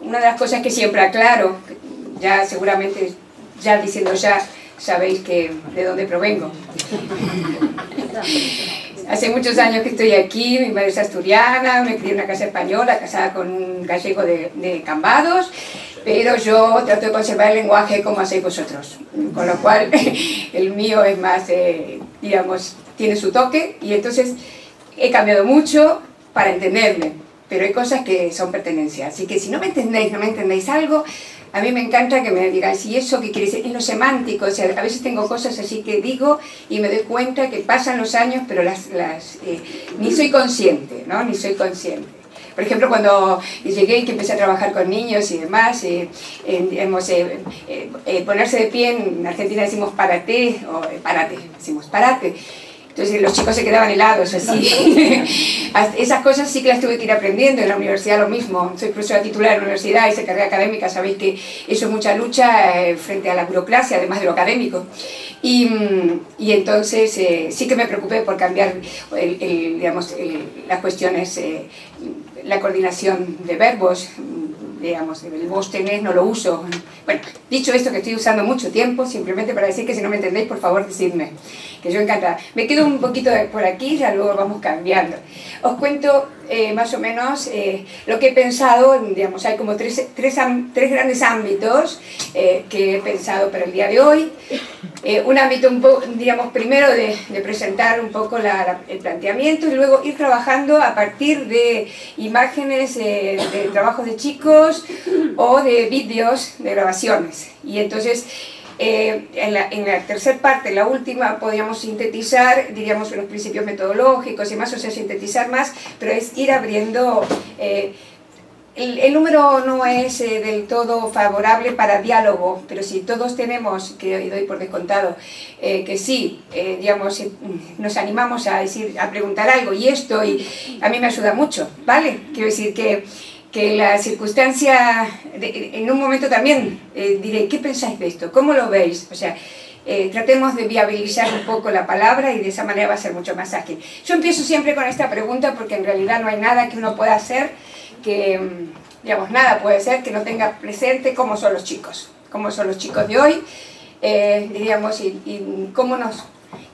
una de las cosas que siempre aclaro, ya seguramente, ya diciendo ya, sabéis que de dónde provengo. Hace muchos años que estoy aquí, mi madre es asturiana, me crié en una casa española, casada con un gallego de, de Cambados, pero yo trato de conservar el lenguaje como hacéis vosotros, con lo cual el mío es más, eh, digamos, tiene su toque y entonces he cambiado mucho para entenderme, pero hay cosas que son pertenencias, así que si no me entendéis, no me entendéis algo, a mí me encanta que me digáis, ¿y eso qué quiere decir? En lo semántico, o sea, a veces tengo cosas así que digo y me doy cuenta que pasan los años, pero las, eh, ni soy consciente, ¿no? Ni soy consciente. Por ejemplo, cuando llegué y que empecé a trabajar con niños y demás, eh, eh, eh, ponerse de pie, en Argentina decimos parate, o parate, decimos parate, entonces los chicos se quedaban helados, así. Esas cosas sí que las tuve que ir aprendiendo, en la universidad lo mismo. Soy profesora titular de la universidad, hice carrera académica, sabéis que eso es mucha lucha eh, frente a la burocracia, además de lo académico. Y, mm, y entonces eh, sí que me preocupé por cambiar el, digamos, las cuestiones, eh, la coordinación de verbos, digamos, vos tenés no lo uso. Bueno, dicho esto que estoy usando mucho tiempo, simplemente para decir que si no me entendéis, por favor, decidme, que yo encantada. Me quedo un poquito por aquí, ya luego vamos cambiando. Os cuento eh, más o menos eh, lo que he pensado, digamos, hay como tres, tres, tres grandes ámbitos eh, que he pensado para el día de hoy. un ámbito, un poco, digamos, primero de, presentar un poco el planteamiento y luego ir trabajando a partir de imágenes de trabajos de chicos o de vídeos de grabaciones. Y entonces eh, en, la, en, la, tercera parte, la última, podríamos sintetizar, diríamos, los principios metodológicos y más, o sea, sintetizar más, pero es ir abriendo... Eh, el, el, número no es eh, del todo favorable para diálogo, pero si todos tenemos, que doy por descontado, eh, que sí, eh, digamos, nos animamos a decir, a preguntar algo y esto, y a mí me ayuda mucho, ¿vale? Quiero decir que que la circunstancia, en un momento también eh, diré, ¿qué pensáis de esto? ¿Cómo lo veis? O sea, eh, tratemos de viabilizar un poco la palabra y de esa manera va a ser mucho más ágil. Yo empiezo siempre con esta pregunta porque en realidad no hay nada que uno pueda hacer que, mm, digamos, nada puede ser que no tenga presente cómo son los chicos, cómo son los chicos de hoy, eh, diríamos, y, cómo nos,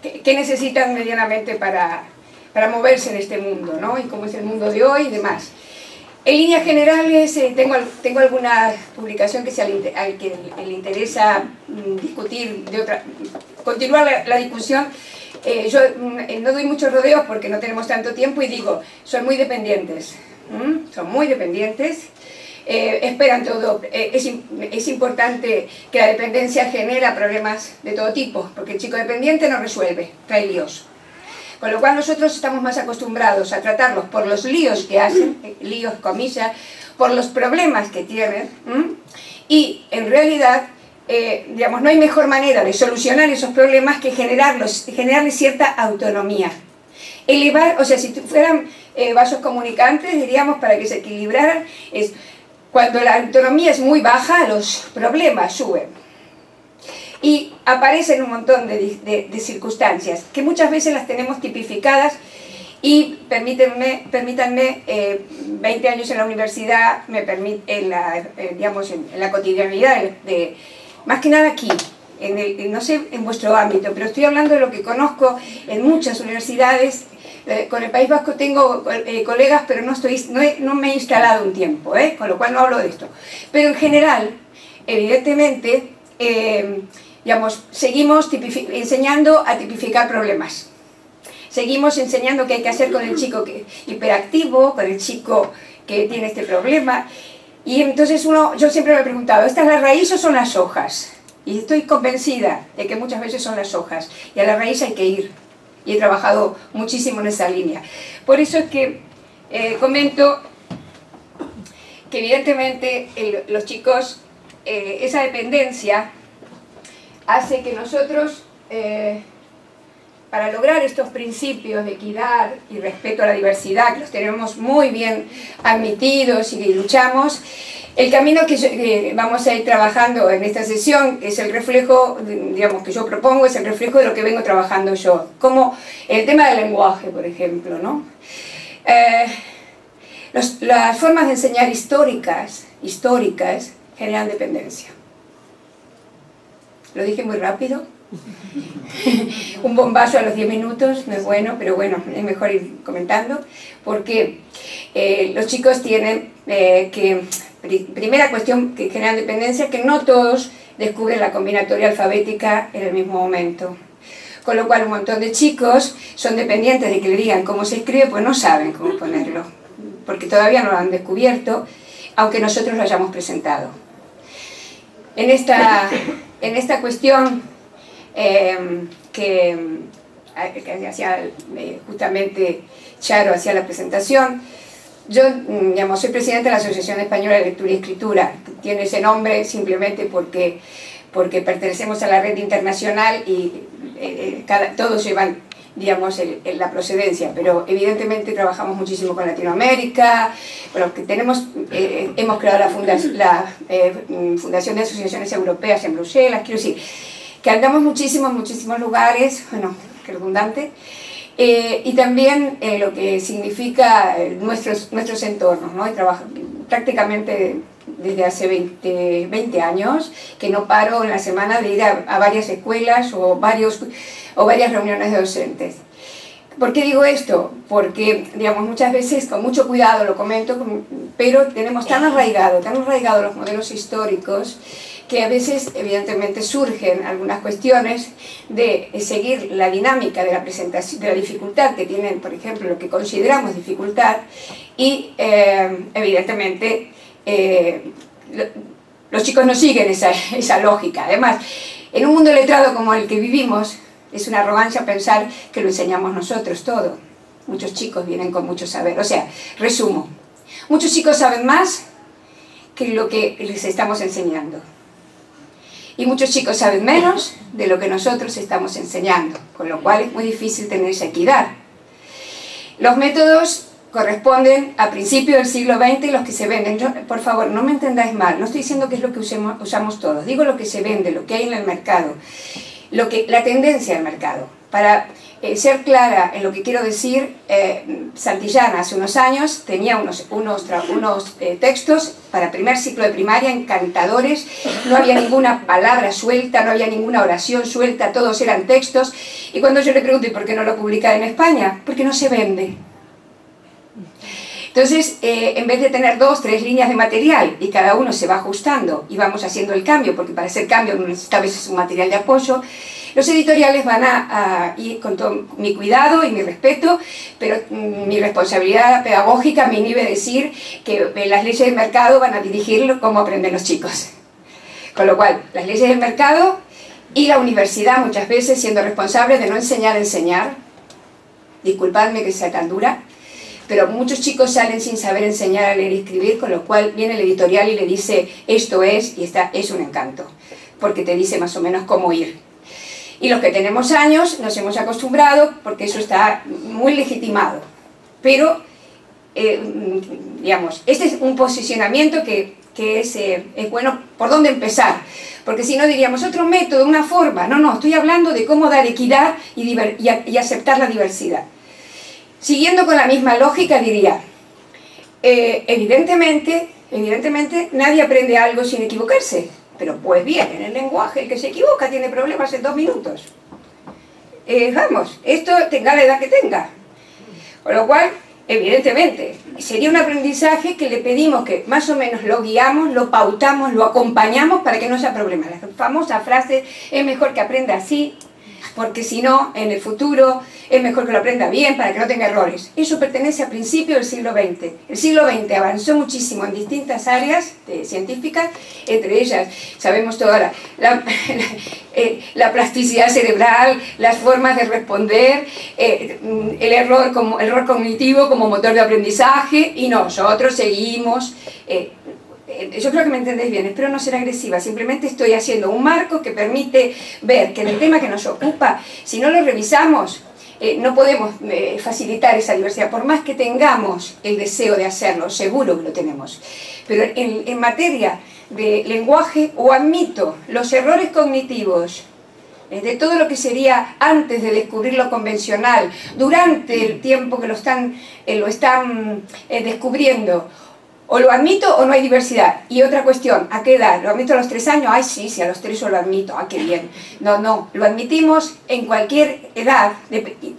qué, necesitan medianamente para, para moverse en este mundo, ¿no? Y cómo es el mundo de hoy y demás. En líneas generales, eh, tengo, tengo alguna publicación que sea al, que le interesa mm, discutir, de otra, continuar la, discusión. Eh, yo mm, no doy muchos rodeos porque no tenemos tanto tiempo y digo, son muy dependientes, son muy dependientes, eh, esperan todo. Es, es, importante que la dependencia genera problemas de todo tipo, porque el chico dependiente no resuelve, trae líos. Con lo cual nosotros estamos más acostumbrados a tratarlos por los líos que hacen, eh, líos, comillas, por los problemas que tienen, y en realidad, eh, digamos, no hay mejor manera de solucionar esos problemas que generarlos, generarles cierta autonomía. Elevar, o sea, si fueran eh, vasos comunicantes, diríamos, para que se equilibraran, es cuando la autonomía es muy baja, los problemas suben y aparecen un montón de, circunstancias que muchas veces las tenemos tipificadas y permítanme, permítanme 20 eh, años en la universidad, me permite, en la, eh, digamos, en, la cotidianidad, de, más que nada aquí, en el, no sé en vuestro ámbito, pero estoy hablando de lo que conozco en muchas universidades, eh, con el País Vasco tengo colegas, pero no, estoy, no, no, me he instalado un tiempo, con lo cual no hablo de esto. Pero en general, evidentemente, Digamos, seguimos enseñando a tipificar problemas. Seguimos enseñando qué hay que hacer con el chico que, hiperactivo, con el chico que tiene este problema. Y entonces uno, yo siempre me he preguntado, ¿esta es la raíz o son las hojas? Y estoy convencida de que muchas veces son las hojas. Y a la raíz hay que ir. Y he trabajado muchísimo en esa línea. Por eso es que eh, comento que evidentemente los chicos, eh, esa dependencia hace que nosotros, eh, para lograr estos principios de equidad y respeto a la diversidad, que los tenemos muy bien admitidos y luchamos, el camino que vamos a ir trabajando en esta sesión es el reflejo, digamos, que yo propongo, es el reflejo de lo que vengo trabajando yo, como el tema del lenguaje, por ejemplo, ¿no? Eh, las formas de enseñar históricas, históricas generan dependencia. Lo dije muy rápido. un bombazo a los 10 minutos no es bueno, pero bueno, es mejor ir comentando, porque eh, los chicos tienen eh, que, primera cuestión que genera dependencia, que no todos descubren la combinatoria alfabética en el mismo momento. Con lo cual un montón de chicos son dependientes de que le digan cómo se escribe, pues no saben cómo ponerlo, porque todavía no lo han descubierto, aunque nosotros lo hayamos presentado. En esta, en esta cuestión em, que, que hacía eh, justamente Charo hacía la presentación, yo mm, digamos, soy presidenta de la Asociación Española de Lectura y Escritura, tiene ese nombre simplemente porque, porque pertenecemos a la red internacional y eh, eh, todos llevan digamos, la procedencia, pero evidentemente trabajamos muchísimo con Latinoamérica, bueno, que tenemos, eh, hemos creado la, mm, Fundación de Asociaciones Europeas en Bruselas, quiero decir, que andamos muchísimo en muchísimos lugares, bueno, que redundante, eh, y también lo que significa eh, nuestros, nuestros entornos, ¿no? Y prácticamente desde hace 20, 20, años que no paro en la semana de ir a, varias escuelas o, varios, o varias reuniones de docentes. ¿Por qué digo esto? Porque, digamos, muchas veces con mucho cuidado lo comento, pero tenemos tan arraigado, tan arraigado los modelos históricos que a veces evidentemente surgen algunas cuestiones de seguir la dinámica de la presentación, de la dificultad que tienen, por ejemplo, lo que consideramos dificultad y eh, evidentemente eh, los chicos no siguen esa, esa lógica. Además, en un mundo letrado como el que vivimos, es una arrogancia pensar que lo enseñamos nosotros todo. Muchos chicos vienen con mucho saber. O sea, resumo, muchos chicos saben más que lo que les estamos enseñando y muchos chicos saben menos de lo que nosotros estamos enseñando, con lo cual es muy difícil tener esa equidad. Los métodos corresponden a principios del siglo XX los que se venden. por favor, no me entendáis mal, no estoy diciendo que es lo que usemos, usamos todos, digo lo que se vende, lo que hay en el mercado, lo que, la tendencia del mercado. Para eh, ser clara en lo que quiero decir, eh, Santillana hace unos años tenía unos, unos, unos eh, textos para primer ciclo de primaria encantadores, no había ninguna palabra suelta, no había ninguna oración suelta, todos eran textos. Y cuando yo le pregunto, ¿y por qué no lo publica en España? Porque no se vende. Entonces, en vez de tener dos, tres líneas de material y cada uno se va ajustando y vamos haciendo el cambio, porque para hacer cambio necesita a veces un material de apoyo, los editoriales van a, ir con todo mi cuidado y mi respeto, pero mm, mi responsabilidad pedagógica me inhibe decir que las leyes del mercado van a dirigir cómo aprenden los chicos. Con lo cual, las leyes del mercado y la universidad muchas veces siendo responsable de no enseñar a enseñar, disculpadme que sea tan dura, pero muchos chicos salen sin saber enseñar a leer y escribir, con lo cual viene el editorial y le dice esto es y esta es un encanto, porque te dice más o menos cómo ir. Y los que tenemos años nos hemos acostumbrado porque eso está muy legitimado. Pero, eh, digamos, este es un posicionamiento que, que es, eh, es, bueno por dónde empezar. Porque si no diríamos otro método, una forma. No, no, estoy hablando de cómo dar equidad y, aceptar la diversidad. Siguiendo con la misma lógica diría, eh, evidentemente, evidentemente nadie aprende algo sin equivocarse. Pero pues bien, en el lenguaje el que se equivoca tiene problemas en dos minutos. Eh, vamos, esto tenga la edad que tenga. Con lo cual, evidentemente, sería un aprendizaje que le pedimos que más o menos lo guiamos, lo pautamos, lo acompañamos para que no sea problema. La famosa frase, es mejor que aprenda así porque si no, en el futuro es mejor que lo aprenda bien para que no tenga errores. Eso pertenece a principios del siglo XX. El siglo XX avanzó muchísimo en distintas áreas científicas, entre ellas sabemos toda la, eh, plasticidad cerebral, las formas de responder, eh, el error, como, error cognitivo como motor de aprendizaje, y nosotros seguimos... Eh, yo creo que me entendéis bien, espero no ser agresiva, simplemente estoy haciendo un marco que permite ver que en el tema que nos ocupa, si no lo revisamos, eh, no podemos eh, facilitar esa diversidad, por más que tengamos el deseo de hacerlo, seguro que lo tenemos. Pero en, materia de lenguaje, o admito los errores cognitivos de todo lo que sería antes de descubrir lo convencional, durante el tiempo que lo están, eh, lo están eh, descubriendo, o lo admito o no hay diversidad. Y otra cuestión, ¿a qué edad? ¿Lo admito a los tres años? Ay, sí, sí, a los tres yo lo admito, ah, qué bien. No, no, lo admitimos en cualquier edad,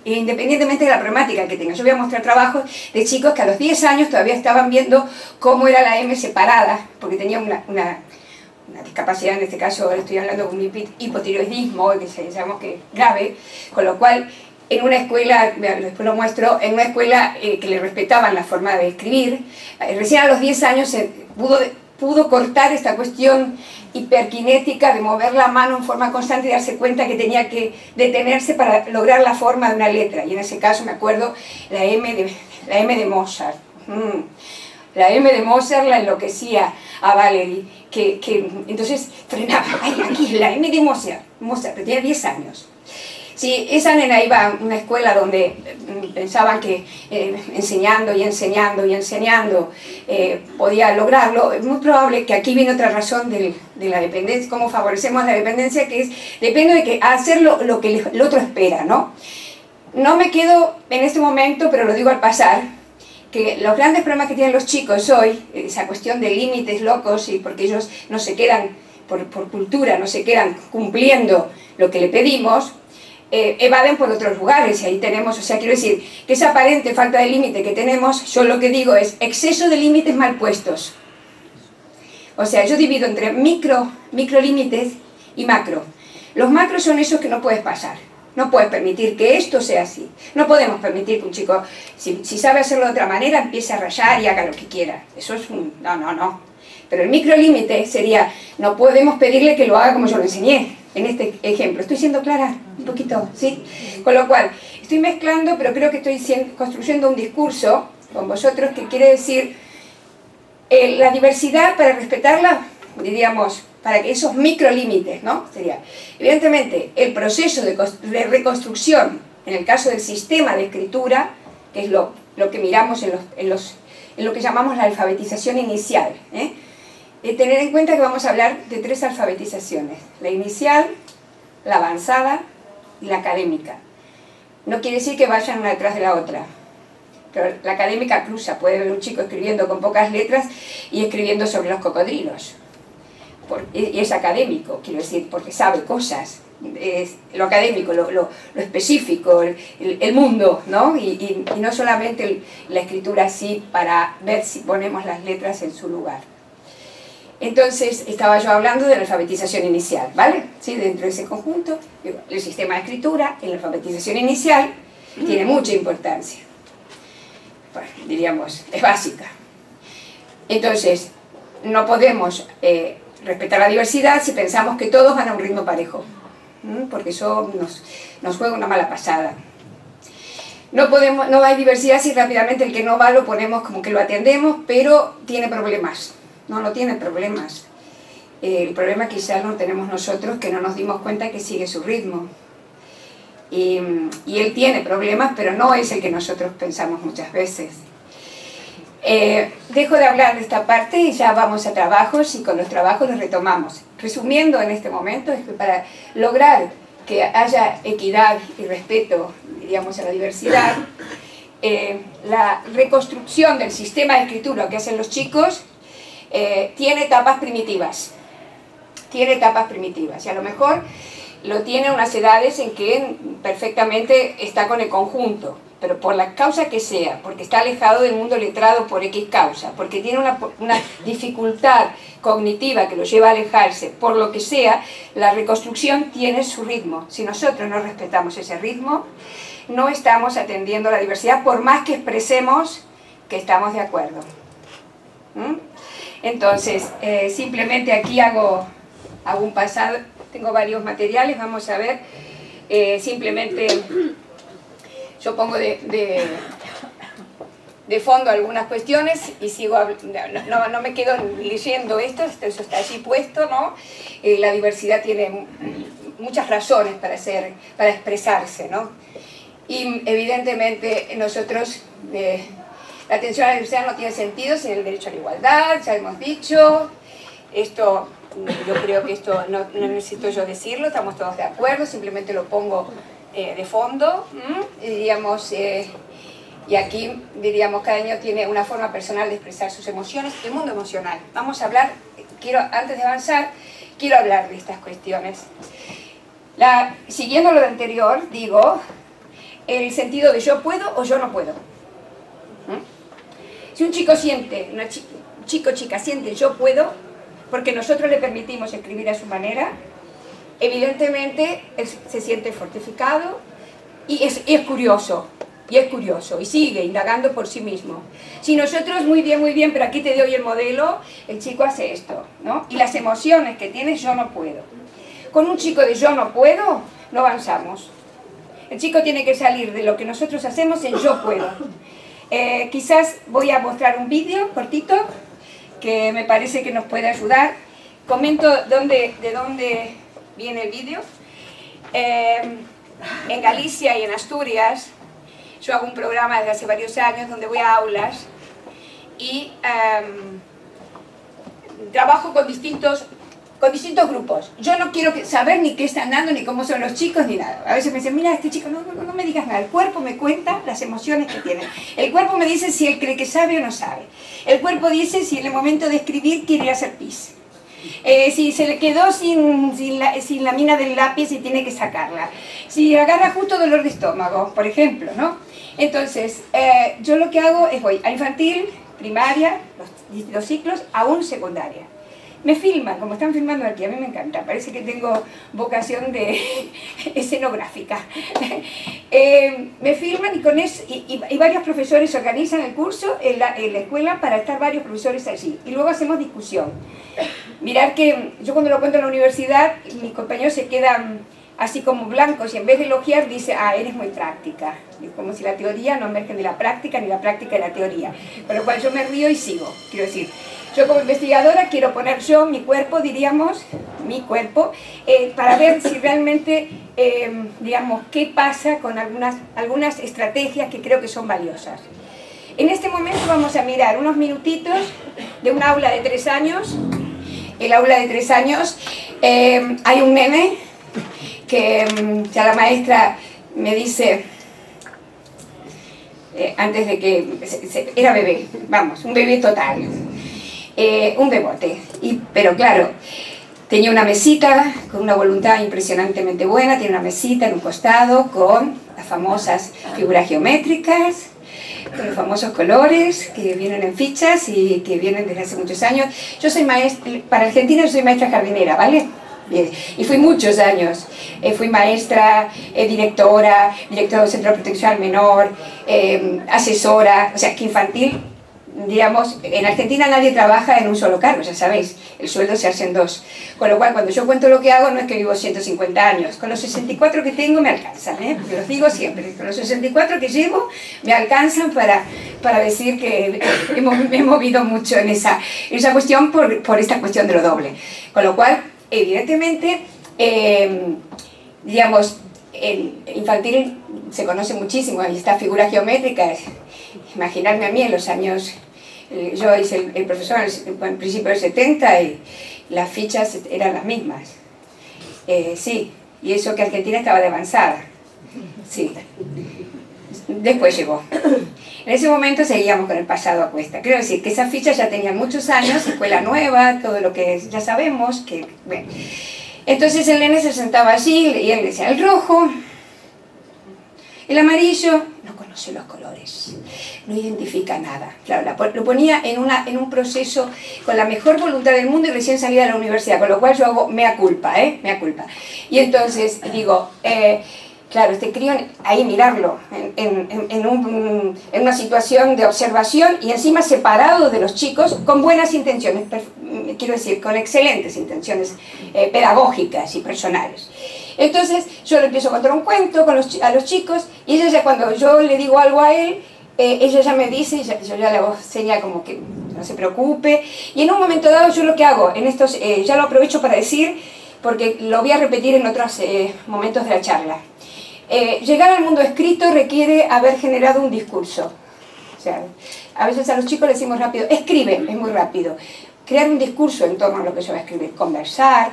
independientemente de la problemática que tenga. Yo voy a mostrar trabajos de chicos que a los 10 años todavía estaban viendo cómo era la M separada, porque tenía una, una, discapacidad, en este caso estoy hablando de un hipotiroidismo, que se llama que grave, con lo cual en una escuela, después lo muestro, en una escuela eh, que le respetaban la forma de escribir, eh, recién a los 10 años se pudo, pudo cortar esta cuestión hiperkinética de mover la mano en forma constante y darse cuenta que tenía que detenerse para lograr la forma de una letra. Y en ese caso me acuerdo la M de, la M de Mozart. Mm. La M de Mozart la enloquecía a Valerie, que, que entonces frenaba, ay, aquí, la M de Mozart, Mozart, tenía 10 años. Si esa nena iba a una escuela donde mm, pensaban que eh, enseñando y enseñando y enseñando eh, podía lograrlo, es muy probable que aquí viene otra razón de, la dependencia, cómo favorecemos la dependencia, que es, depende de que hacer lo, que el otro espera, ¿no? No me quedo en este momento, pero lo digo al pasar, que los grandes problemas que tienen los chicos hoy, esa cuestión de límites locos y porque ellos no se quedan, por, por cultura, no se quedan cumpliendo lo que le pedimos, eh, evaden por otros lugares y ahí tenemos, o sea, quiero decir, que esa aparente falta de límite que tenemos, yo lo que digo es exceso de límites mal puestos. O sea, yo divido entre micro, micro límites y macro. Los macros son esos que no puedes pasar. No puedes permitir que esto sea así. No podemos permitir que un chico, si, si sabe hacerlo de otra manera, empiece a rayar y haga lo que quiera. Eso es un... No, no, no. Pero el micro límite sería, no podemos pedirle que lo haga como yo lo enseñé en este ejemplo. ¿Estoy siendo clara? Un poquito, ¿sí? Con lo cual, estoy mezclando, pero creo que estoy construyendo un discurso con vosotros que quiere decir eh, la diversidad para respetarla, diríamos, para que esos microlímites, ¿no? Sería, evidentemente, el proceso de, reconstrucción, en el caso del sistema de escritura, que es lo, lo que miramos en, los, en, los, en, lo que llamamos la alfabetización inicial, ¿eh? Eh, tener en cuenta que vamos a hablar de tres alfabetizaciones, la inicial, la avanzada y la académica. No quiere decir que vayan una detrás de la otra, la académica cruza, puede ver un chico escribiendo con pocas letras y escribiendo sobre los cocodrilos. y es académico, quiero decir, porque sabe cosas, es lo académico, lo, específico, el, mundo, ¿no? Y, y no solamente la escritura así para ver si ponemos las letras en su lugar. Entonces, estaba yo hablando de la alfabetización inicial, ¿vale? Sí, dentro de ese conjunto, el sistema de escritura, en la alfabetización inicial, tiene mucha importancia. diríamos, es básica. Entonces, no podemos eh, respetar la diversidad si pensamos que todos van a un ritmo parejo, porque eso nos, nos juega una mala pasada. No, podemos, no hay diversidad si rápidamente el que no va lo ponemos como que lo atendemos, pero tiene problemas no, no tiene problemas. el problema quizás lo tenemos nosotros que no nos dimos cuenta que sigue su ritmo. Y, él tiene problemas, pero no es el que nosotros pensamos muchas veces. Eh, dejo de hablar de esta parte y ya vamos a trabajos y con los trabajos los retomamos. Resumiendo en este momento, es que para lograr que haya equidad y respeto, diríamos, a la diversidad, eh, la reconstrucción del sistema de escritura que hacen los chicos eh, tiene etapas primitivas. Tiene etapas primitivas. Y a lo mejor lo tiene unas edades en que perfectamente está con el conjunto, pero por la causa que sea, porque está alejado del mundo letrado por X causa, porque tiene una, una, dificultad cognitiva que lo lleva a alejarse, por lo que sea, la reconstrucción tiene su ritmo. Si nosotros no respetamos ese ritmo, no estamos atendiendo la diversidad, por más que expresemos que estamos de acuerdo. ¿Mm? Entonces, eh, simplemente aquí hago, hago un pasado, tengo varios materiales, vamos a ver, eh, simplemente yo pongo de, de, fondo algunas cuestiones y sigo, no, no, me quedo leyendo esto, eso está allí puesto, ¿no? Eh, la diversidad tiene muchas razones para, ser, para expresarse, ¿no? Y evidentemente nosotros la atención a la diversidad no tiene sentido sin el derecho a la igualdad, ya hemos dicho. Esto yo creo que esto no, necesito yo decirlo, estamos todos de acuerdo, simplemente lo pongo eh, de fondo, y diríamos, eh, y aquí diríamos cada año tiene una forma personal de expresar sus emociones, el mundo emocional. Vamos a hablar, quiero, antes de avanzar, quiero hablar de estas cuestiones. La, siguiendo lo de anterior, digo, el sentido de yo puedo o yo no puedo. Si un chico siente, una chico chica siente yo puedo, porque nosotros le permitimos escribir a su manera, evidentemente se siente fortificado y es, curioso, y es curioso, y sigue indagando por sí mismo. Si nosotros, muy bien, muy bien, pero aquí te doy el modelo, el chico hace esto, ¿no? Y las emociones que tiene, yo no puedo. Con un chico de yo no puedo, no avanzamos. El chico tiene que salir de lo que nosotros hacemos en yo puedo. Eh, quizás voy a mostrar un vídeo cortito que me parece que nos puede ayudar. Comento dónde, de dónde viene el vídeo. Eh, en Galicia y en Asturias, yo hago un programa desde hace varios años donde voy a aulas y em, trabajo con distintos con distintos grupos. Yo no quiero saber ni qué están dando, ni cómo son los chicos, ni nada. A veces me dicen, mira, este chico, no, no, no me digas nada. El cuerpo me cuenta las emociones que tiene. El cuerpo me dice si él cree que sabe o no sabe. El cuerpo dice si en el momento de escribir quiere hacer pis. Eh, si se le quedó sin, sin, la, sin, la, mina del lápiz y tiene que sacarla. Si agarra justo dolor de estómago, por ejemplo, ¿no? Entonces, eh, yo lo que hago es voy a infantil, primaria, los distintos ciclos, aún secundaria me filman, como están filmando aquí, a mí me encanta, parece que tengo vocación de escenográfica. Eh, me filman y con eso, y, varios profesores organizan el curso en la, escuela para estar varios profesores allí. Y luego hacemos discusión. Mirar que yo cuando lo cuento en la universidad, mis compañeros se quedan así como blancos y en vez de elogiar dice, ah, eres muy práctica. Como si la teoría no emerge de la práctica ni la práctica de la teoría. Con lo cual yo me río y sigo, quiero decir. Yo como investigadora quiero poner yo mi cuerpo, diríamos, mi cuerpo, eh, para ver si realmente, em, digamos, qué pasa con algunas, algunas estrategias que creo que son valiosas. En este momento vamos a mirar unos minutitos de un aula de tres años. El aula de tres años, em, hay un meme que em, ya la maestra me dice, eh, antes de que era bebé, vamos, un bebé total. Eh, un bebote. Y, pero claro, tenía una mesita con una voluntad impresionantemente buena, tiene una mesita en un costado con las famosas figuras geométricas, con los famosos colores que vienen en fichas y que vienen desde hace muchos años. Yo soy maestra, para Argentina soy maestra jardinera, ¿vale? Y fui muchos años. Eh, fui maestra, eh, directora, directora del Centro de Protección al Menor, asesora, o sea, que infantil digamos, en Argentina nadie trabaja en un solo cargo, ya sabéis, el sueldo se hace en dos. Con lo cual, cuando yo cuento lo que hago, no es que vivo 150 años, con los 64 que tengo me alcanzan, ¿eh? porque los digo siempre, con los 64 que llevo me alcanzan para, para decir que hemos, me he movido mucho en esa, esa cuestión por, por, esta cuestión de lo doble. Con lo cual, evidentemente, em, digamos, en infantil se conoce muchísimo, hay estas figuras geométricas, imaginarme a mí en los años, eh, yo hice el, profesor en, principio del 70 y las fichas eran las mismas. Eh, sí, y eso que Argentina estaba de avanzada. Sí. Después llegó. En ese momento seguíamos con el pasado a cuesta. Quiero decir que esas fichas ya tenían muchos años, escuela nueva, todo lo que ya sabemos. que Entonces el nene se sentaba así y él decía el rojo, el amarillo, no conoce los colores, no identifica nada. Claro, lo ponía en, una, en un proceso con la mejor voluntad del mundo y recién salía de la universidad, con lo cual yo hago mea culpa, ¿eh? Mea culpa. Y entonces digo, eh, claro, este crío, ahí mirarlo, en, en, una situación de observación y encima separado de los chicos con buenas intenciones, quiero decir, con excelentes intenciones eh, pedagógicas y personales. Entonces yo le empiezo a contar un cuento con los, a los chicos y ella ya cuando yo le digo algo a él, eh, ella ya me dice, yo ya le hago señal como que no se preocupe. Y en un momento dado yo lo que hago, en estos, eh, ya lo aprovecho para decir, porque lo voy a repetir en otros eh, momentos de la charla. llegar al mundo escrito requiere haber generado un discurso. O sea, a veces a los chicos les decimos rápido, escribe, es muy rápido. crear un discurso en torno a lo que se va a escribir, conversar,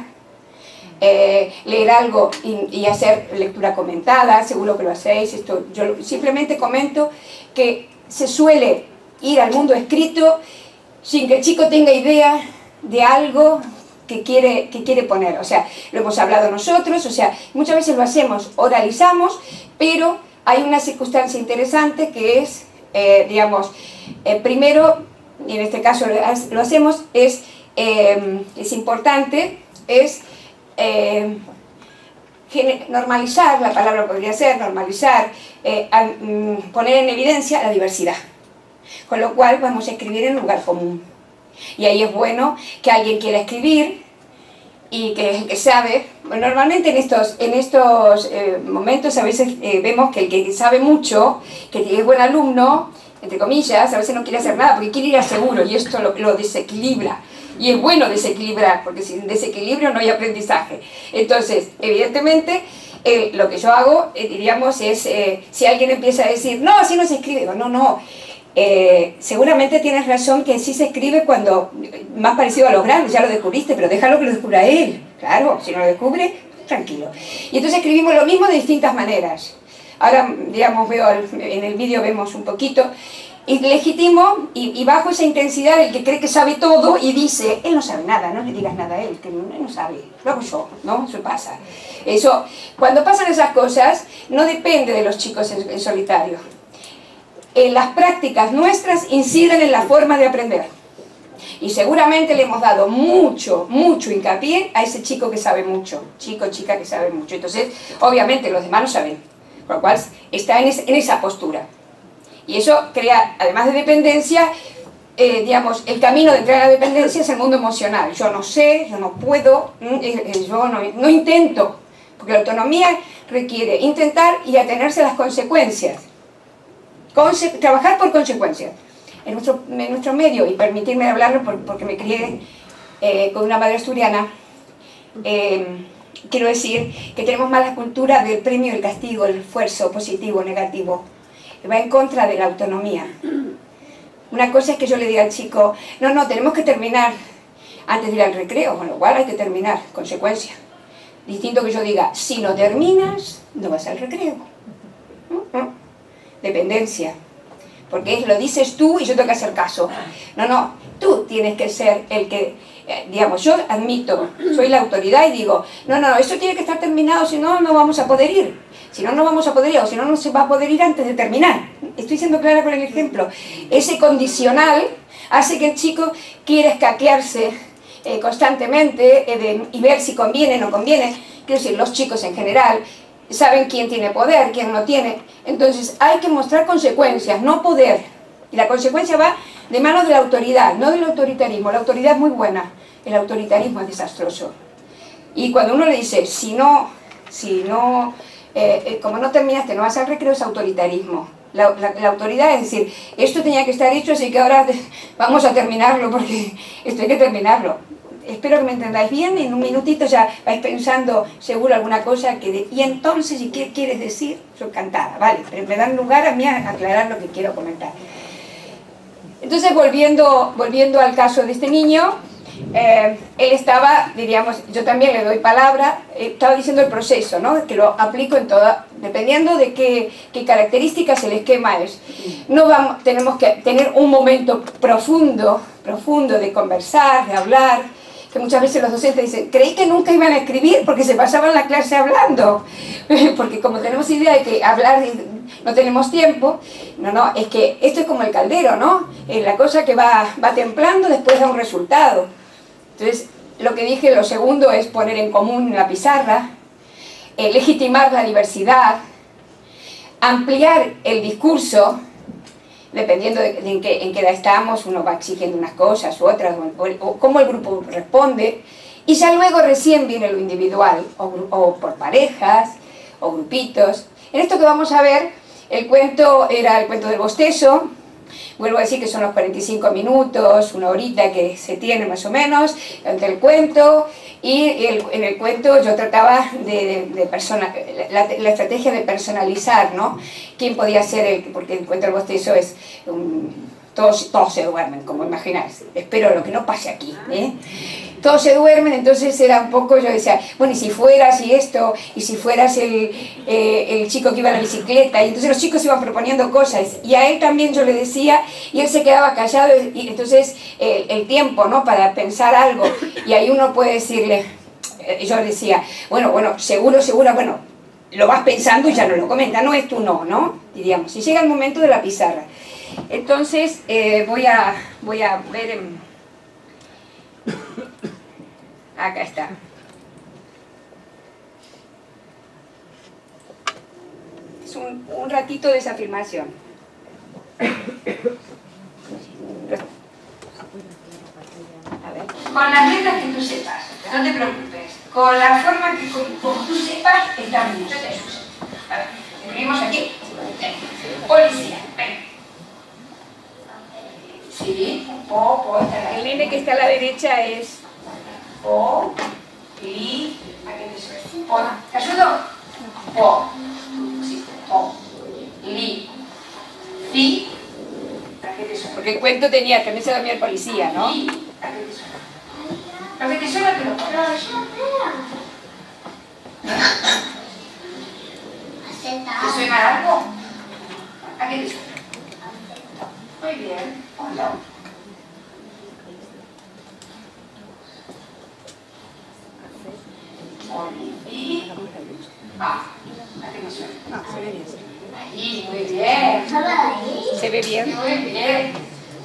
eh, leer algo y, hacer lectura comentada, seguro que lo hacéis, esto, yo simplemente comento que se suele ir al mundo escrito sin que el chico tenga idea de algo que quiere, que quiere poner, o sea, lo hemos hablado nosotros, o sea, muchas veces lo hacemos, oralizamos, pero hay una circunstancia interesante que es, eh, digamos, eh, primero, y en este caso lo hacemos, es, es importante, es eh, normalizar, la palabra podría ser normalizar, eh, mm, poner en evidencia la diversidad. Con lo cual vamos a escribir en lugar común. Y ahí es bueno que alguien quiera escribir y que, que sabe, normalmente en estos, en estos eh, momentos a veces vemos que el que sabe mucho, que es buen alumno, entre comillas, a veces no quiere hacer nada porque quiere ir a seguro y esto lo desequilibra y es bueno desequilibrar, porque sin desequilibrio no hay aprendizaje. Entonces, evidentemente, eh, lo que yo hago, eh, diríamos, es eh, si alguien empieza a decir, no, así no se escribe, no, no. seguramente tienes razón que sí se escribe cuando más parecido a los grandes, ya lo descubriste, pero déjalo que lo descubra él. Claro, si no lo descubre, tranquilo. Y entonces escribimos lo mismo de distintas maneras. Ahora, digamos, veo en el vídeo vemos un poquito y legítimo y, bajo esa intensidad el que cree que sabe todo y dice, él no sabe nada, no le digas nada a él, que no, no sabe, luego yo, ¿no? Eso pasa. Eso, cuando pasan esas cosas, no depende de los chicos en, solitario. En las prácticas nuestras inciden en la forma de aprender. Y seguramente le hemos dado mucho, mucho hincapié a ese chico que sabe mucho, chico, chica que sabe mucho. Entonces, obviamente los demás no saben, por lo cual está en esa postura. Y eso crea, además de dependencia, eh, digamos, el camino de entrar a la dependencia es el mundo emocional. Yo no sé, yo no puedo, mm, eh, eh, yo no, intento, porque la autonomía requiere intentar y atenerse a las consecuencias. trabajar por consecuencias. En nuestro, en nuestro medio, y permitirme hablarlo porque me crié con una madre asturiana, quiero decir que tenemos más cultura del premio, el castigo, el esfuerzo positivo, negativo va en contra de la autonomía. Una cosa es que yo le diga al chico, no, no, tenemos que terminar antes de ir al recreo, con lo cual hay que terminar, consecuencia. Distinto que yo diga, si no terminas, no vas al recreo. Dependencia. Porque lo dices tú y yo tengo que hacer caso. No, no, tú tienes que ser el que, eh, digamos, yo admito, soy la autoridad y digo, no, no, eso tiene que estar terminado, si no, no vamos a poder ir. Si no, no vamos a poder ir, o si no, no se va a poder ir antes de terminar. Estoy siendo clara con el ejemplo. Ese condicional hace que el chico quiera escaquearse eh, constantemente eh, y ver si conviene o no conviene. Quiero decir, los chicos en general saben quién tiene poder, quién no tiene. Entonces hay que mostrar consecuencias, no poder. Y la consecuencia va de manos de la autoridad, no del autoritarismo. La autoridad es muy buena, el autoritarismo es desastroso. Y cuando uno le dice, si no, si no eh, eh, como no terminaste, no vas al recreo, es autoritarismo. La, autoridad es decir, esto tenía que estar hecho, así que ahora vamos a terminarlo, porque esto hay que terminarlo. Espero que me entendáis bien, en un minutito ya vais pensando seguro alguna cosa que... y entonces, ¿y qué quieres decir? Soy encantada, vale, pero me dan lugar a mí a aclarar lo que quiero comentar. Entonces, volviendo, volviendo al caso de este niño, eh, él estaba, diríamos, yo también le doy palabra, eh, estaba diciendo el proceso, ¿no? que lo aplico en toda, dependiendo de qué, qué características el esquema es. No vamos, tenemos que tener un momento profundo, profundo de conversar, de hablar, que muchas veces los docentes dicen, creí que nunca iban a escribir porque se pasaban la clase hablando, porque como tenemos idea de que hablar no tenemos tiempo, no, no, es que esto es como el caldero, ¿no? Es la cosa que va, va templando después da un resultado. Entonces, lo que dije, lo segundo es poner en común la pizarra, eh, legitimar la diversidad, ampliar el discurso, dependiendo de, en, qué, edad estamos, uno va exigiendo unas cosas u otras, o, cómo el grupo responde, y ya luego recién viene lo individual, o, o por parejas, o grupitos. En esto que vamos a ver, el cuento era el cuento del bostezo, Vuelvo a decir que son los 45 minutos, una horita que se tiene más o menos entre el cuento y en el cuento yo trataba de, de, persona, la, estrategia de personalizar, ¿no? ¿Quién podía ser el, porque el cuento del bostezo es todos, todos se duermen, como imagináis. Espero lo que no pase aquí. ¿eh? Todos se duermen, entonces era un poco, yo decía, bueno, y si fueras y esto, y si fueras el, eh, el chico que iba en la bicicleta, y entonces los chicos iban proponiendo cosas, y a él también yo le decía, y él se quedaba callado, y entonces eh, el tiempo, ¿no?, para pensar algo, y ahí uno puede decirle, eh, yo decía, bueno, bueno, seguro, seguro, bueno, lo vas pensando y ya no lo comenta, no es tú no, ¿no? Diríamos, y llega el momento de la pizarra. Entonces, voy, a, voy a ver Acá está. Es un, un ratito de esa afirmación. Con las letras que tú sepas, no te preocupes. Con la forma que como tú sepas, está bien. A ver, escribimos aquí. Policía. Ven. Sí, po, po. El nene que está a la derecha es po, li, po, ¿te ayudo? Po, sí, po, li, fi, porque el cuento tenía, también se dormía el policía, ¿no? Li, lo que te suena te lo ¿Te suena algo? ¿A qué te suena? Muy bien. Hola. Ah, no, se ve bien. Ahí, muy bien. ¿Se ve bien? Muy bien.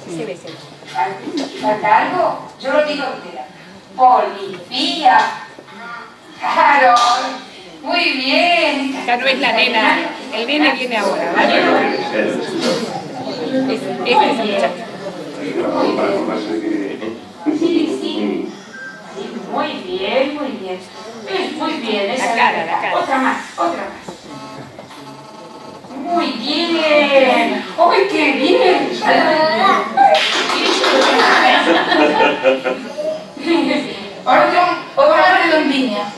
Sí, se ve, se ve. ¿Falta algo? Yo lo digo entera. Policía. Claro. Muy bien. Esta no es la nena. El nene viene ahora, ¿vale? Este es el muchacho. Muy bien, muy bien. Muy bien, esa la cara, la cara. Otra más, otra más. Muy bien. ¡Ay, qué bien! Ahora otra redondilla.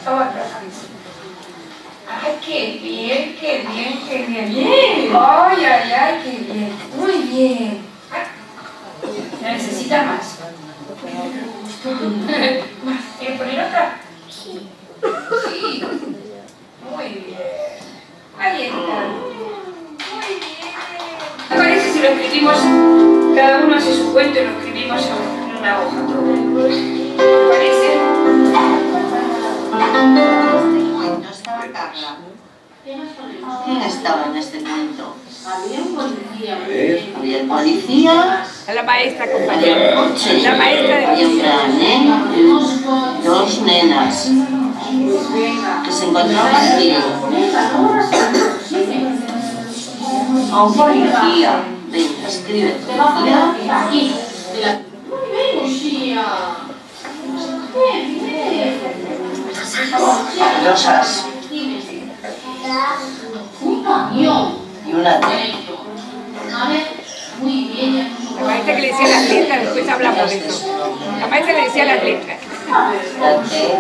¡Ay, qué bien, qué bien, qué bien! ¡Bien! ¡Ay, ay, ay, qué bien! Muy bien. Necesita más. ¿Quieres poner otra? Sí. Sí. Muy bien. Ahí está. Muy bien. ¿Te parece si lo escribimos, cada uno hace su cuento y lo escribimos en una hoja? ¿Te parece? ¿Dónde estaba Carla? ¿Quién estaba en este cuento? Había un policía. Había. La maestra compañera. La maestra de y otra nena, dos nenas que se encontraban aquí. A un policía. Venga, escribe. Policía. Rosas. Un camión y una. La maestra que le decía las letras, después hablamos de eso. La maestra le decía las letras. La T,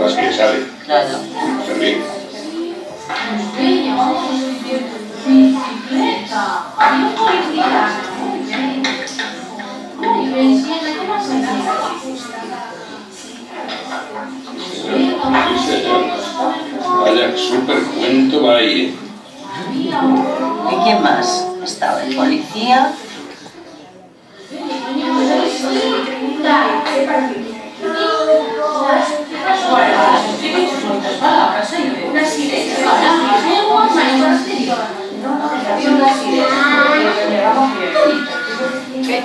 Las que sabe. Claro. También. Sí, Vaya súper cuento va ahí, ¿eh? ¿Y quién más? Estaba el policía.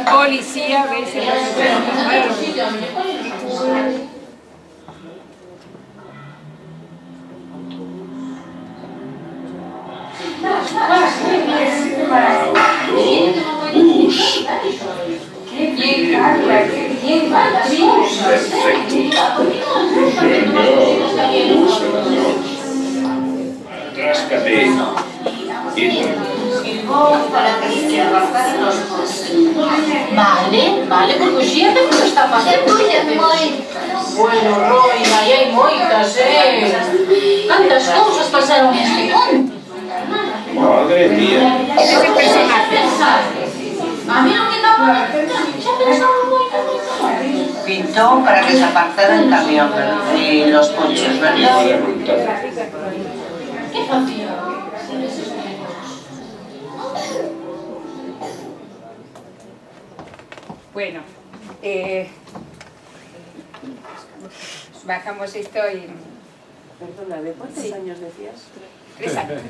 Policía, ves, Vale, vale, porque hoxe até como está facendo. Bueno, Roina, aí hai moitas, eh? Cantas cousas pasaron este conto. Madre mía. Ese Pintó para que se apartaran camión y los coches. Bueno, eh, bajamos esto y... Perdona, ¿de cuántos años decías? Tres años.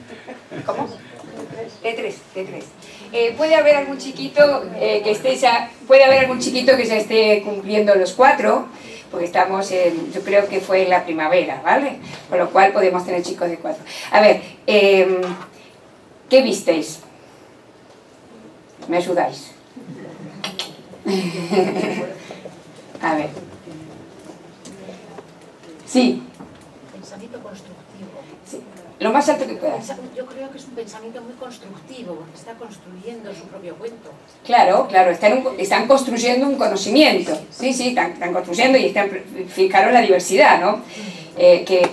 ¿Cómo? De tres, de tres. Eh, puede haber algún chiquito eh, que esté ya, puede haber algún chiquito que ya esté cumpliendo los cuatro, porque estamos en, yo creo que fue en la primavera, ¿vale? Con lo cual podemos tener chicos de cuatro. A ver, eh, ¿qué visteis? ¿Me ayudáis? A ver. Sí. Lo más alto que puedas. Yo creo que es un pensamiento muy constructivo, porque está construyendo su propio cuento. Claro, claro, están, están construyendo un conocimiento, sí, sí, están, están construyendo y están, fijaros la diversidad, ¿no? Eh, que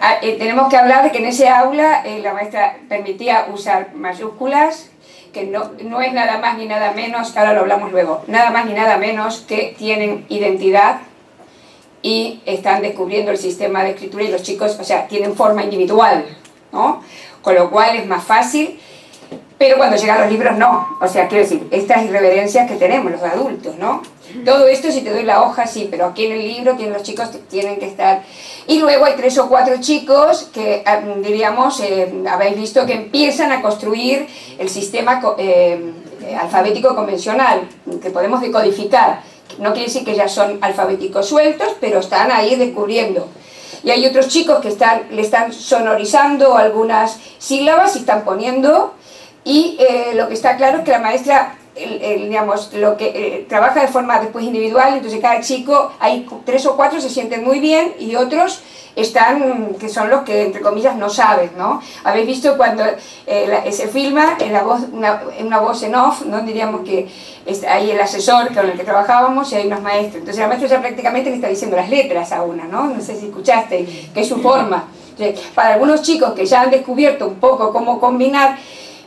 ah, eh, tenemos que hablar de que en ese aula eh, la maestra permitía usar mayúsculas, que no, no es nada más ni nada menos, ahora lo hablamos luego, nada más ni nada menos que tienen identidad y están descubriendo el sistema de escritura y los chicos, o sea, tienen forma individual, ¿no? Con lo cual es más fácil pero cuando llegan los libros no, o sea, quiero decir, estas irreverencias que tenemos los adultos, ¿no? Todo esto si te doy la hoja, sí, pero aquí en el libro tienen, los chicos tienen que estar... Y luego hay tres o cuatro chicos que, ah, diríamos, eh, habéis visto que empiezan a construir el sistema eh, eh, alfabético convencional, que podemos decodificar. No quiere decir que ya son alfabéticos sueltos, pero están ahí descubriendo. Y hay otros chicos que están, le están sonorizando algunas sílabas y están poniendo. Y eh, lo que está claro es que la maestra, el- el, digamos, lo que eh, trabaja de forma después individual, entonces cada chico, hay tres o cuatro se sienten muy bien y otros están, que son los que entre comillas no saben, ¿no? Habéis visto cuando eh, la- se filma en la voz, una, una voz en off, ¿no? Diríamos que está ahí el asesor con el que trabajábamos y hay unos maestros. Entonces la maestra ya prácticamente le está diciendo las letras a una, ¿no? No sé si escuchaste, que es su forma. Entonces, para algunos chicos que ya han descubierto un poco cómo combinar,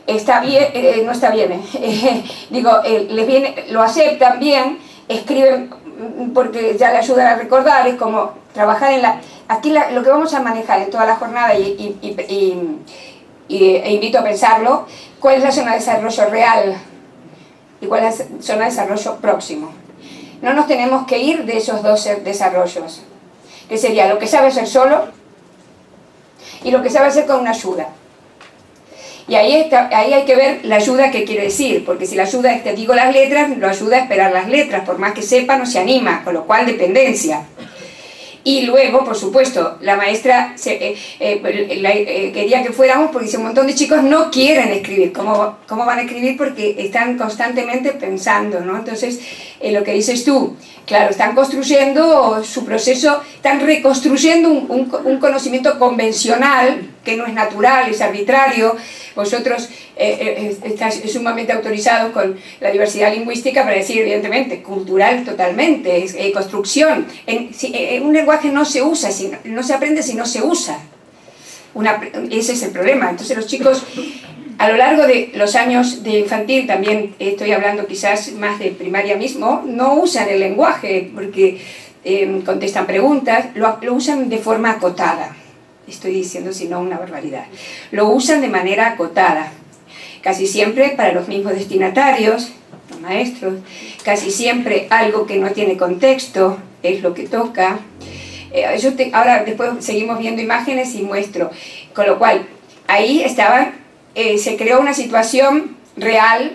está bien, eh, no está bien, eh, digo, eh, les viene, lo aceptan bien, escriben mm, porque ya le ayudan a recordar, es como trabajar en la... Aquí la- lo que vamos a manejar en toda la jornada y, e invito a pensarlo, cuál es la zona de desarrollo real y cuál es la zona de desarrollo próximo. No nos tenemos que ir de esos dos desarrollos, que sería lo que sabe hacer solo y lo que sabe hacer con una ayuda. Y ahí, está, ahí hay que ver la ayuda que quiere decir, porque si la ayuda es te digo las letras, lo ayuda a esperar las letras, por más que sepa no se anima, con lo cual dependencia. Y luego, por supuesto, la maestra se- eh, eh, la- eh, quería que fuéramos porque dice un montón de chicos no quieren escribir. ¿Cómo, cómo van a escribir? Porque están constantemente pensando, ¿no? Entonces, lo que dices tú, claro, están construyendo su proceso, están reconstruyendo un, un conocimiento convencional que no es natural, es arbitrario. Vosotros eh, eh, estáis sumamente autorizados con la diversidad lingüística para decir, evidentemente, cultural totalmente, eh, construcción. En, un lenguaje no se usa, si, no se aprende si no se usa. Ese es el problema. Entonces los chicos, a lo largo de los años de infantil, también estoy hablando quizás más de primaria mismo, no usan el lenguaje porque contestan preguntas, lo, lo usan de forma acotada. Estoy diciendo, si no, una barbaridad. Lo usan de manera acotada. Casi siempre para los mismos destinatarios, los maestros, casi siempre algo que no tiene contexto es lo que toca. Eh, yo te- ahora después seguimos viendo imágenes y muestro. Con lo cual, ahí estaban, eh, se creó una situación real,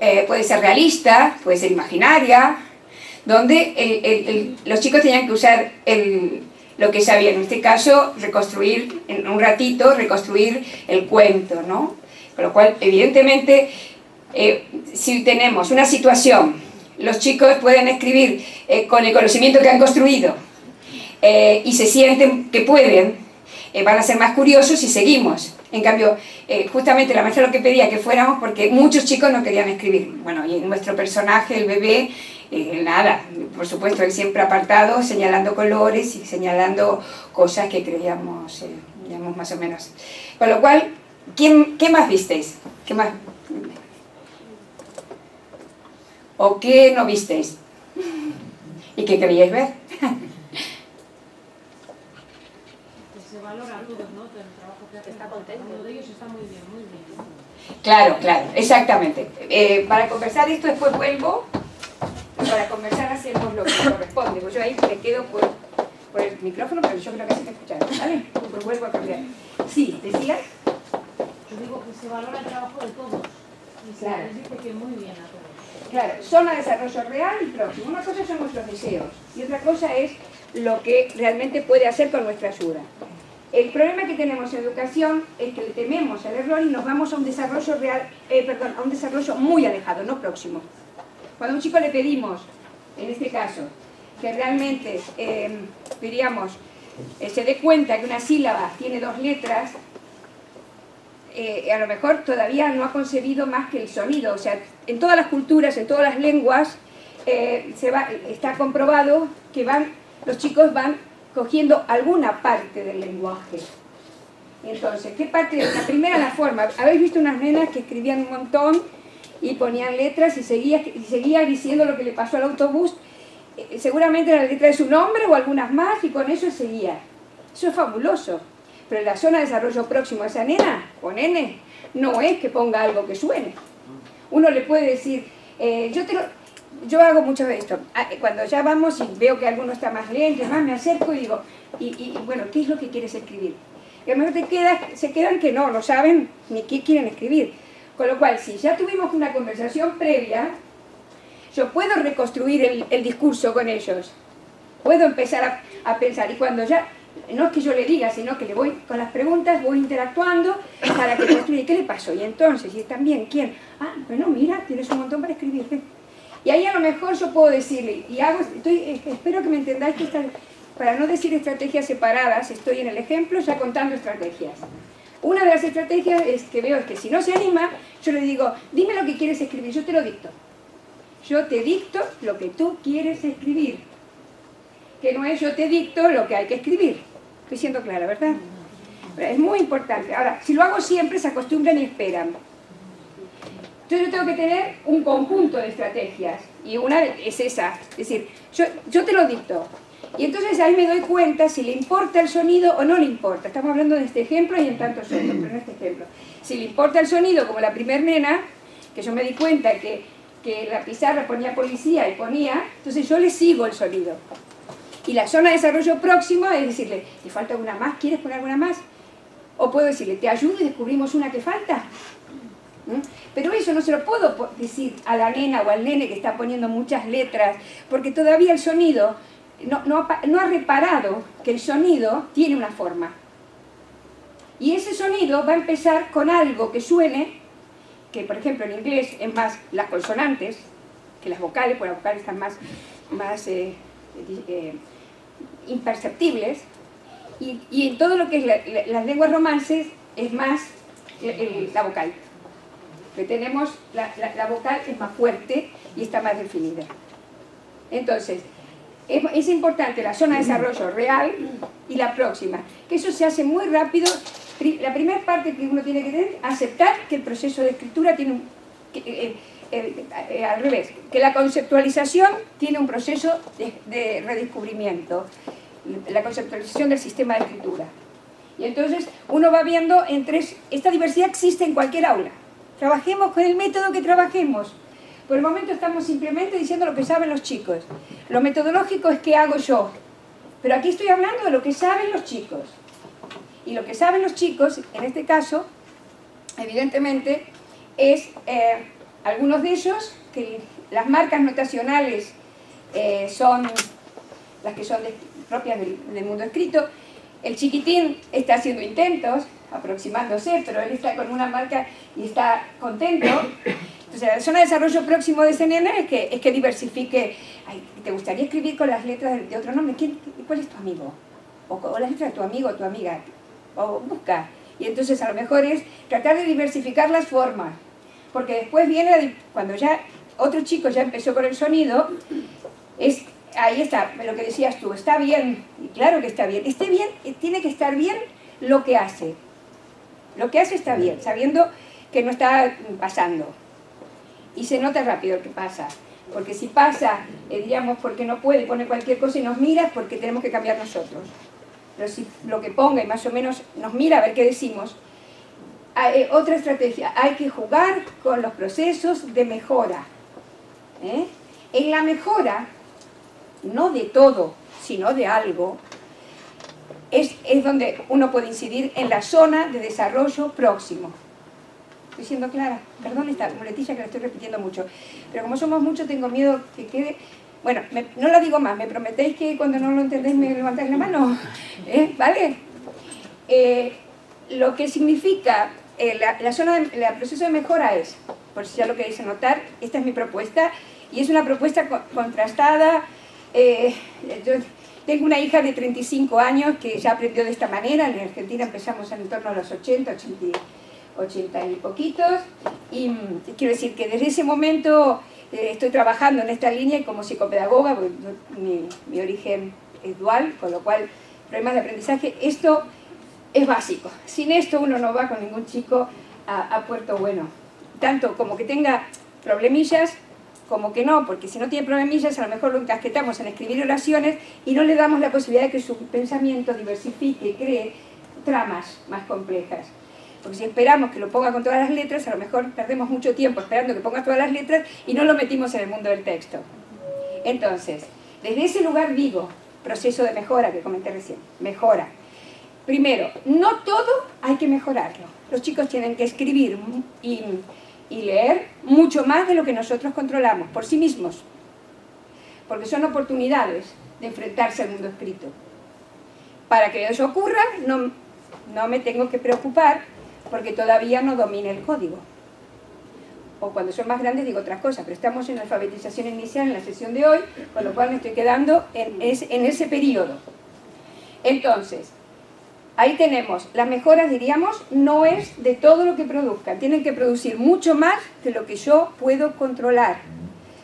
eh, puede ser realista, puede ser imaginaria, donde los chicos tenían que usar el- lo que sabían, en este caso, reconstruir, en un ratito, reconstruir el cuento, ¿no? Con lo cual, evidentemente, eh, si tenemos una situación, los chicos pueden escribir eh, con el conocimiento que han construido, eh, y se sienten que pueden, van a ser más curiosos si seguimos. En cambio, eh, justamente la maestra lo que pedía que fuéramos porque muchos chicos no querían escribir. Bueno, y nuestro personaje, el bebé, eh, nada, por supuesto, él siempre apartado, señalando colores y señalando cosas que creíamos, eh, digamos, más o menos. Con lo cual, ¿quién, ¿qué más visteis? ¿Qué más? ¿O qué no visteis? ¿Y qué queríais ver? se valora a todos, ¿no? Está contento. Ellos está muy bien, muy bien. Claro, claro, exactamente. Eh, para conversar esto después vuelvo. Para conversar hacemos lo que corresponde. Pues yo ahí me quedo por, por el micrófono, pero yo creo que sí te escucharon, ¿vale? Pues vuelvo a cambiar. Sí, ¿decías? Yo digo que se valora el trabajo de todos. Y se Claro. les dice que muy bien a todos. Claro, zona de desarrollo real y próximo. Una cosa son nuestros deseos y otra cosa es lo que realmente puede hacer con nuestra ayuda. El problema que tenemos en educación es que le tememos al error y nos vamos a un desarrollo real, eh, perdón, a un desarrollo muy alejado, no próximo. Cuando a un chico le pedimos, en este caso, que realmente, eh, eh, se dé cuenta que una sílaba tiene dos letras, eh, a lo mejor todavía no ha concebido más que el sonido. O sea, en todas las culturas, en todas las lenguas, eh, se va, está comprobado que van, los chicos van cogiendo alguna parte del lenguaje. Entonces, ¿qué parte? La primera, la forma. Habéis visto unas nenas que escribían un montón y ponían letras y seguía, y seguía diciendo lo que le pasó al autobús. Eh, seguramente la letra de su nombre o algunas más y con eso seguía. Eso es fabuloso. Pero en la zona de desarrollo próximo a esa nena o nene, no es que ponga algo que suene. Uno le puede decir, eh, yo, te lo- yo hago mucho de esto. Ah, eh, Cuando ya vamos y veo que alguno está más lento, más me acerco y digo, y, bueno, ¿qué es lo que quieres escribir? Y a lo mejor te queda, se quedan que no, no saben ni qué quieren escribir. Con lo cual, si ya tuvimos una conversación previa, yo puedo reconstruir el, discurso con ellos. Puedo empezar a, a pensar. Y cuando ya, no es que yo le diga, sino que le voy con las preguntas, voy interactuando para que construya. ¿Qué le pasó? Y entonces, y también, ¿quién? Ah, bueno, mira, tienes un montón para escribir. Y ahí a lo mejor yo puedo decirle, y hago, espero que me entendáis que para no decir estrategias separadas, estoy en el ejemplo ya contando estrategias. Una de las estrategias es que veo es que si no se anima, yo le digo, dime lo que quieres escribir, yo te lo dicto. Yo te dicto lo que tú quieres escribir. Que no es yo te dicto lo que hay que escribir. Estoy siendo clara, ¿verdad? Es muy importante. Ahora, si lo hago siempre, se acostumbran y esperan. Entonces yo tengo que tener un conjunto de estrategias. Y una es esa. Es decir, yo, yo te lo dicto. Y entonces ahí me doy cuenta si le importa el sonido o no le importa. Estamos hablando de este ejemplo y en tantos otros, pero en este ejemplo. Si le importa el sonido, como la primer nena, que yo me di cuenta que, que la pizarra ponía policía y ponía, entonces yo le sigo el sonido. Y la zona de desarrollo próximo es decirle, ¿te falta una más? ¿Quieres poner alguna más? O puedo decirle, ¿te ayudo y descubrimos una que falta? Pero eso no se lo puedo decir a la nena o al nene que está poniendo muchas letras, porque todavía el sonido no, ha, reparado que el sonido tiene una forma. Y ese sonido va a empezar con algo que suene, que por ejemplo en inglés es más las consonantes que las vocales, porque las vocales están más, eh, eh, imperceptibles, y, y en todo lo que es la- la- las lenguas romances es más la vocal. Que tenemos, la, la- la vocal es más fuerte y está más definida. Entonces, es, importante la zona de desarrollo real y la próxima, que eso se hace muy rápido. La primera parte que uno tiene que tener, aceptar que el proceso de escritura tiene un... eh, eh, eh, al revés, que la conceptualización tiene un proceso de redescubrimiento, la conceptualización del sistema de escritura. Y entonces uno va viendo entre esta diversidad existe en cualquier aula. Trabajemos con el método que trabajemos. Por el momento estamos simplemente diciendo lo que saben los chicos. Lo metodológico es qué hago yo. Pero aquí estoy hablando de lo que saben los chicos. Y lo que saben los chicos, en este caso, evidentemente, es eh, algunos de ellos que las marcas notacionales eh, son las que son propias del mundo escrito. El chiquitín está haciendo intentos, aproximándose, pero él está con una marca y está contento. Entonces, la zona de desarrollo próximo de nene es que, es que diversifique. Ay, ¿Te gustaría escribir con las letras de, otro nombre? ¿Quién, ¿Cuál es tu amigo? O, las letras de tu amigo o tu amiga. O busca. Y entonces a lo mejor es tratar de diversificar las formas. Porque después viene, cuando ya otro chico ya empezó con el sonido, es, ahí está, lo que decías tú, está bien, claro que está bien, esté bien, eh, tiene que estar bien lo que hace. Lo que hace está bien, sabiendo que no está pasando. Y se nota rápido lo que pasa. Porque si pasa, eh, diríamos, porque no puede, pone cualquier cosa y nos mira, porque tenemos que cambiar nosotros. Pero si lo que ponga y más o menos nos mira a ver qué decimos, hay, eh, otra estrategia, hay que jugar con los procesos de mejora. ¿eh? En la mejora, no de todo, sino de algo, es, es donde uno puede incidir en la zona de desarrollo próximo. Estoy siendo clara, perdón esta muletilla que la estoy repitiendo mucho, pero como somos muchos tengo miedo que quede... Bueno, me- no lo digo más, ¿me prometéis que cuando no lo entendéis me levantáis la mano? ¿Eh? ¿Vale? Eh, lo que significa eh, la, la zona de, el proceso de mejora es, por si ya lo queréis anotar, esta es mi propuesta y es una propuesta co- contrastada. eh, yo tengo una hija de 35 años que ya aprendió de esta manera, en Argentina empezamos en torno a los 80, 80, y- 80 y poquitos y mm, quiero decir que desde ese momento eh, estoy trabajando en esta línea como psicopedagoga, mi, mi origen es dual, con lo cual problemas de aprendizaje, esto es básico. Sin esto uno no va con ningún chico a, a Puerto Bueno. Tanto como que tenga problemillas, como que no, porque si no tiene problemillas a lo mejor lo encasquetamos en escribir oraciones y no le damos la posibilidad de que su pensamiento diversifique cree tramas más complejas. Porque si esperamos que lo ponga con todas las letras, a lo mejor perdemos mucho tiempo esperando que ponga todas las letras y no lo metimos en el mundo del texto. Entonces, desde ese lugar digo, proceso de mejora que comenté recién, mejora. Primero, no todo hay que mejorarlo. Los chicos tienen que escribir y, y leer mucho más de lo que nosotros controlamos por sí mismos. Porque son oportunidades de enfrentarse al mundo escrito. Para que eso ocurra, no, no me tengo que preocupar porque todavía no domine el código. O cuando son más grandes digo otras cosas, pero estamos en alfabetización inicial en la sesión de hoy, con lo cual me estoy quedando ese- en ese periodo. Entonces, ahí tenemos, las mejoras diríamos, no es de todo lo que produzcan, tienen que producir mucho más de lo que yo puedo controlar.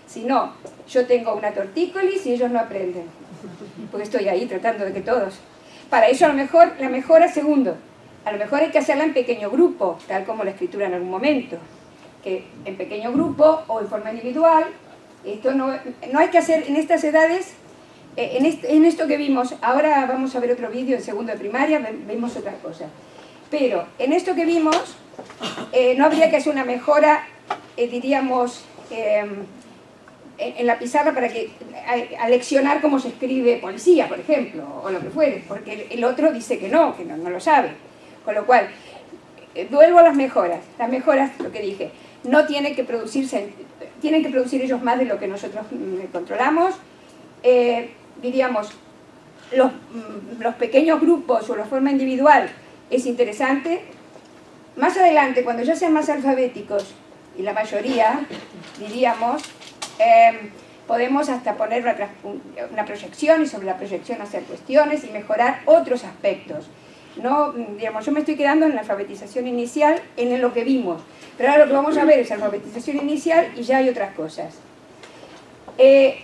Si no, yo tengo una tortícolis y ellos no aprenden, porque estoy ahí tratando de que todos. Para eso a lo mejor, la mejora, segundo, a lo mejor hay que hacerla en pequeño grupo, tal como la escritura en algún momento, que en pequeño grupo o en forma individual, esto no, no hay que hacer en estas edades en, est- en esto que vimos, ahora vamos a ver otro vídeo en segundo de primaria, ve- vemos otras cosas. Pero en esto que vimos, eh, no habría que hacer una mejora, eh, diríamos, eh, en, la pizarra para que a, a leccionar cómo se escribe policía, por ejemplo, o lo que fuere, porque el, otro dice que no, que no, no lo sabe. Con lo cual, eh, vuelvo a las mejoras. Las mejoras, lo que dije, no tienen que producirse, tienen que producir ellos más de lo que nosotros mm, controlamos. Eh, diríamos, los, mm, los pequeños grupos o la forma individual es interesante. Más adelante, cuando ya sean más alfabéticos, y la mayoría, diríamos, eh, podemos hasta poner una proyección y sobre la proyección hacer cuestiones y mejorar otros aspectos. No, mm, digamos, yo me estoy quedando en la alfabetización inicial, en lo que vimos, pero ahora lo que vamos a ver es alfabetización inicial y ya hay otras cosas. Eh,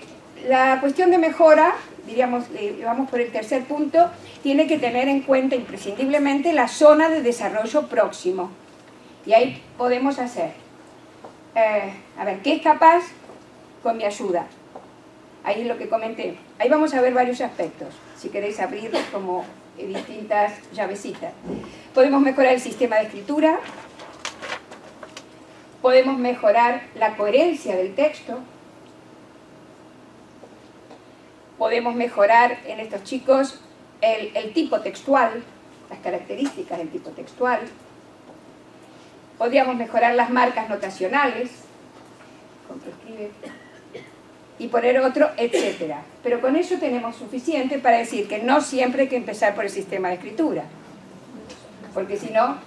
la cuestión de mejora, diríamos, eh, vamos por el tercer punto, tiene que tener en cuenta imprescindiblemente la zona de desarrollo próximo. Y ahí podemos hacer, eh, a ver, ¿qué es capaz con mi ayuda? Ahí es lo que comenté. Ahí vamos a ver varios aspectos, si queréis abrir como distintas llavecitas. Podemos mejorar el sistema de escritura, podemos mejorar la coherencia del texto, podemos mejorar en estos chicos el, tipo textual, las características del tipo textual, podríamos mejorar las marcas notacionales, y poner otro, etcétera. Pero con eso tenemos suficiente para decir que no siempre hay que empezar por el sistema de escritura, porque si no,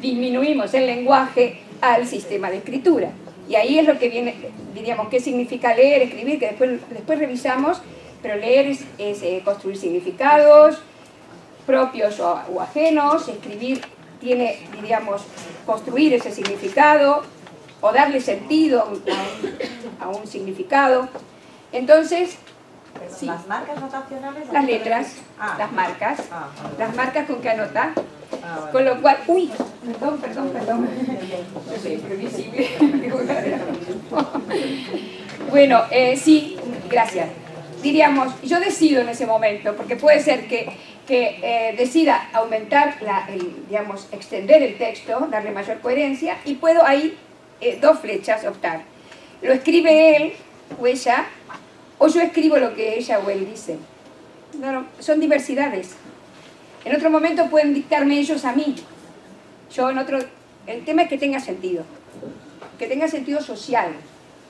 disminuimos el lenguaje al sistema de escritura. Y ahí es lo que viene, diríamos, qué significa leer, escribir, que después, después revisamos, pero leer es, es, eh, construir significados propios o, o ajenos, escribir tiene, diríamos, construir ese significado o darle sentido a un, a un- a un significado. Entonces, Sí. Las marcas notacionales. ¿a las letras? Ah, las marcas, Ah, vale, las marcas con que anotar, ah, vale. con lo cual, uy, perdón, perdón, perdón, yo soy imprevisible. Bueno, eh, sí, gracias. Diríamos, yo decido en ese momento, porque puede ser que, que eh, decida aumentar, la, digamos, extender el texto, darle mayor coherencia, y puedo ahí eh, dos flechas optar. Lo escribe él o ella, o yo escribo lo que ella o él dice. No, no, son diversidades. En otro momento pueden dictarme ellos a mí. Yo en otro... El tema es que tenga sentido. Que tenga sentido social.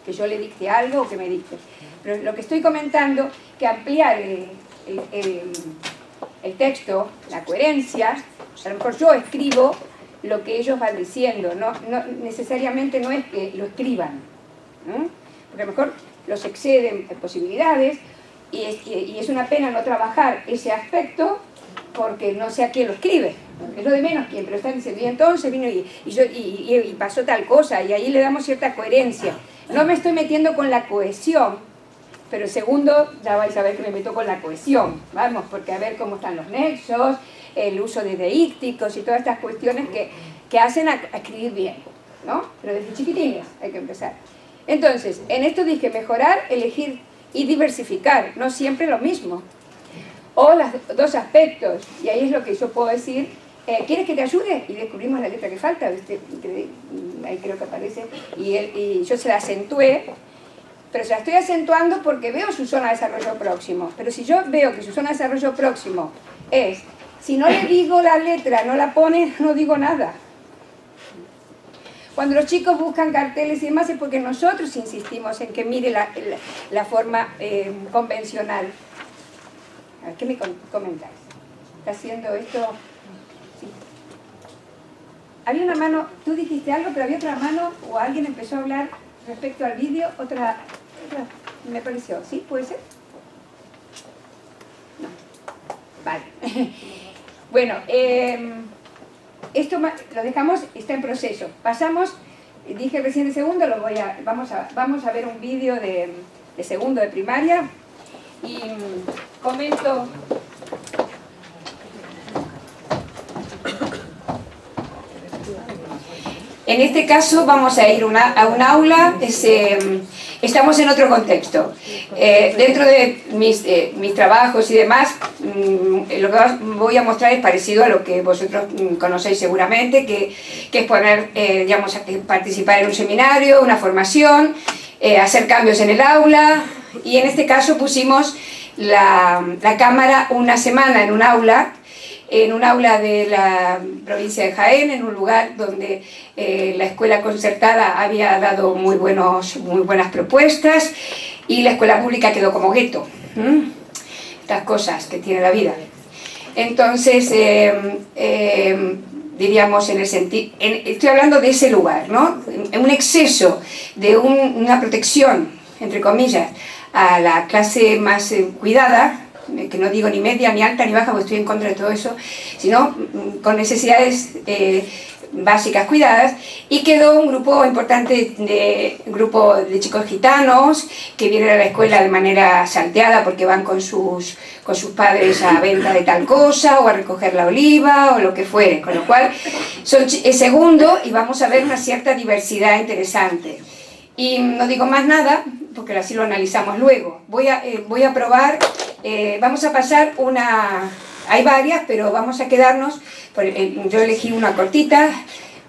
Que yo le dicte algo o que me dicte. Pero lo que estoy comentando, que ampliar el, texto, la coherencia, a lo mejor yo escribo lo que ellos van diciendo, no, no necesariamente no es que lo escriban, porque a lo mejor los exceden en posibilidades y es, es, una pena no trabajar ese aspecto porque no sé a quién lo escribe, es lo de menos quién, pero están diciendo, y entonces vino y, y, yo, y pasó tal cosa, y ahí le damos cierta coherencia. No me estoy metiendo con la cohesión, pero el segundo ya vais a ver que me meto con la cohesión, vamos, porque a ver cómo están los nexos, el uso de deícticos y todas estas cuestiones que, que hacen a, a, escribir bien, ¿no? Pero desde chiquitines hay que empezar. Entonces, en esto dije mejorar, elegir y diversificar, no siempre lo mismo. O los dos aspectos, y ahí es lo que yo puedo decir, eh, ¿quieres que te ayude? Y descubrimos la letra que falta, ¿viste? ahí creo que aparece, y, él, y yo se la acentué, pero se la estoy acentuando porque veo su zona de desarrollo próximo. Pero si yo veo que su zona de desarrollo próximo es si no le digo la letra, no la pone, no digo nada. Cuando los chicos buscan carteles y demás es porque nosotros insistimos en que mire la, la, forma eh, convencional. A ver, ¿qué me comentáis? ¿Está haciendo esto? Sí. Había una mano, tú dijiste algo, pero había otra mano o alguien empezó a hablar respecto al vídeo, otra, otra, me pareció, ¿sí? ¿Puede ser? No. Vale. Bueno, eh, esto lo dejamos, está en proceso. Pasamos, dije recién de segundo, lo voy a, vamos, a, vamos a ver un vídeo de, de segundo de primaria y comento En este caso vamos a ir a un aula, eh, estamos en otro contexto. Eh, dentro de mis, eh, trabajos y demás, mmm, lo que voy a mostrar es parecido a lo que vosotros mmm, conocéis seguramente, que, que es poner, digamos, participar en un seminario, una formación, hacer cambios en el aula, y en este caso pusimos la cámara una semana en un aula, en un aula de la provincia de Jaén, en un lugar donde eh, la escuela concertada había dado muy, buenos, muy buenas propuestas y la escuela pública quedó como gueto. ¿Mm? Estas cosas que tiene la vida. Entonces, eh, eh, diríamos, en el sentido, estoy hablando de ese lugar, ¿no? Un exceso de un, una protección, entre comillas, a la clase más cuidada, que no digo ni media, ni alta, ni baja, porque estoy en contra de todo eso, sino mm, con necesidades eh, básicas cuidadas, y quedó un grupo importante de grupo de chicos gitanos que vienen a la escuela de manera salteada porque van con sus, con sus padres a venta de tal cosa, o a recoger la oliva, o lo que fuere, con lo cual son segundo y vamos a ver una cierta diversidad interesante. Y no digo más nada, porque así lo analizamos luego. Voy a, eh, voy a probar, eh, vamos a pasar una... Hay varias, pero vamos a quedarnos, eh, yo elegí una cortita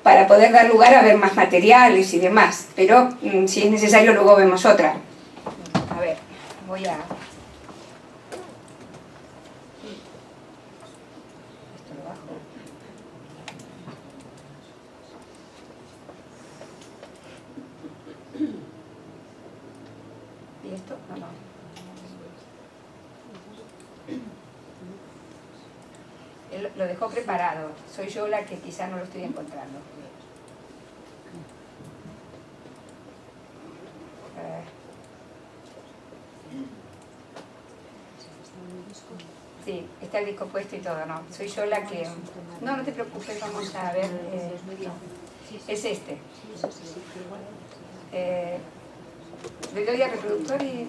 para poder dar lugar a ver más materiales y demás, pero mm, si es necesario luego vemos otra. A ver, voy a... Esto lo bajo. ¿Y esto? No, no. Él lo dejó preparado. Soy yo la que quizá no lo estoy encontrando. Sí, está el disco puesto y todo, ¿no? Soy yo la que... No, no te preocupes, vamos a ver... Eh, es este. Eh, le doy al reproductor y...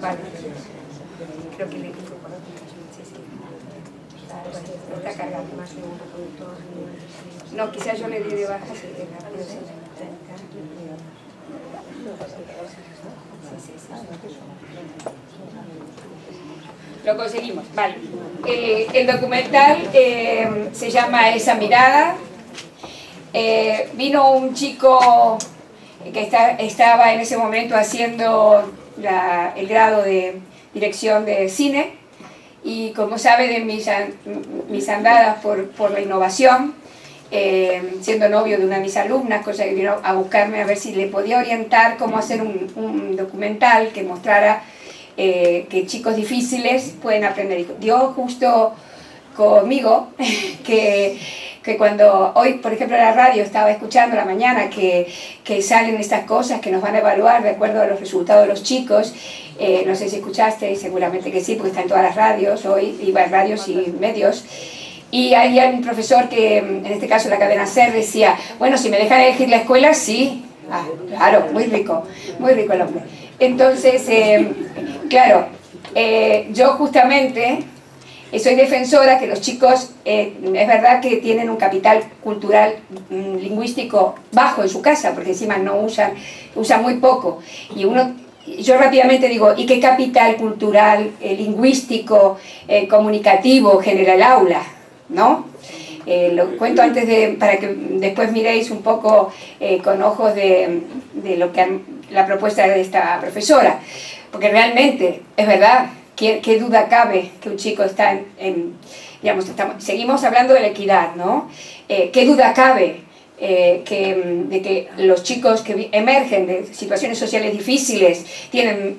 Vale. Creo que le sí. Está descargando. Más de un reproductor de- No, quizás yo le di de baja sí, sí. Lo conseguimos, vale. Eh, el documental eh, se llama Esa mirada. Eh, vino un chico que está- estaba en ese momento haciendo la- el grado de dirección de cine y como sabe de mis, mis andadas por, por la innovación, eh, siendo novio de una de mis alumnas, cosa que vino a buscarme a ver si le podía orientar cómo hacer un, un documental que mostrara eh, que chicos difíciles pueden aprender. Dio justo conmigo que, que cuando hoy, por ejemplo, en la radio estaba escuchando la mañana que, que salen estas cosas que nos van a evaluar de acuerdo a los resultados de los chicos, eh, no sé si escuchaste, seguramente que sí, porque está en todas las radios hoy, y en radios y medios. Y hay un profesor que, en este caso la cadena SER, decía, bueno, si me dejan elegir la escuela, sí. Ah, claro, muy rico, muy rico el hombre. Entonces, eh, claro, eh, yo justamente soy defensora que los chicos, eh, es verdad que tienen un capital cultural mm, lingüístico bajo en su casa, porque encima no usan, usan muy poco. Y uno, yo rápidamente digo, ¿y qué capital cultural, eh, lingüístico, eh, comunicativo genera el aula? ¿No? Lo cuento antes de, para que después miréis un poco con ojos de, de lo que la propuesta de esta profesora, porque realmente es verdad, ¿qué, duda cabe que un chico está en, digamos, estamos- seguimos hablando de la equidad, ¿no? Eh, ¿Qué duda cabe eh, que, mm, de que los chicos que emergen de situaciones sociales difíciles tienen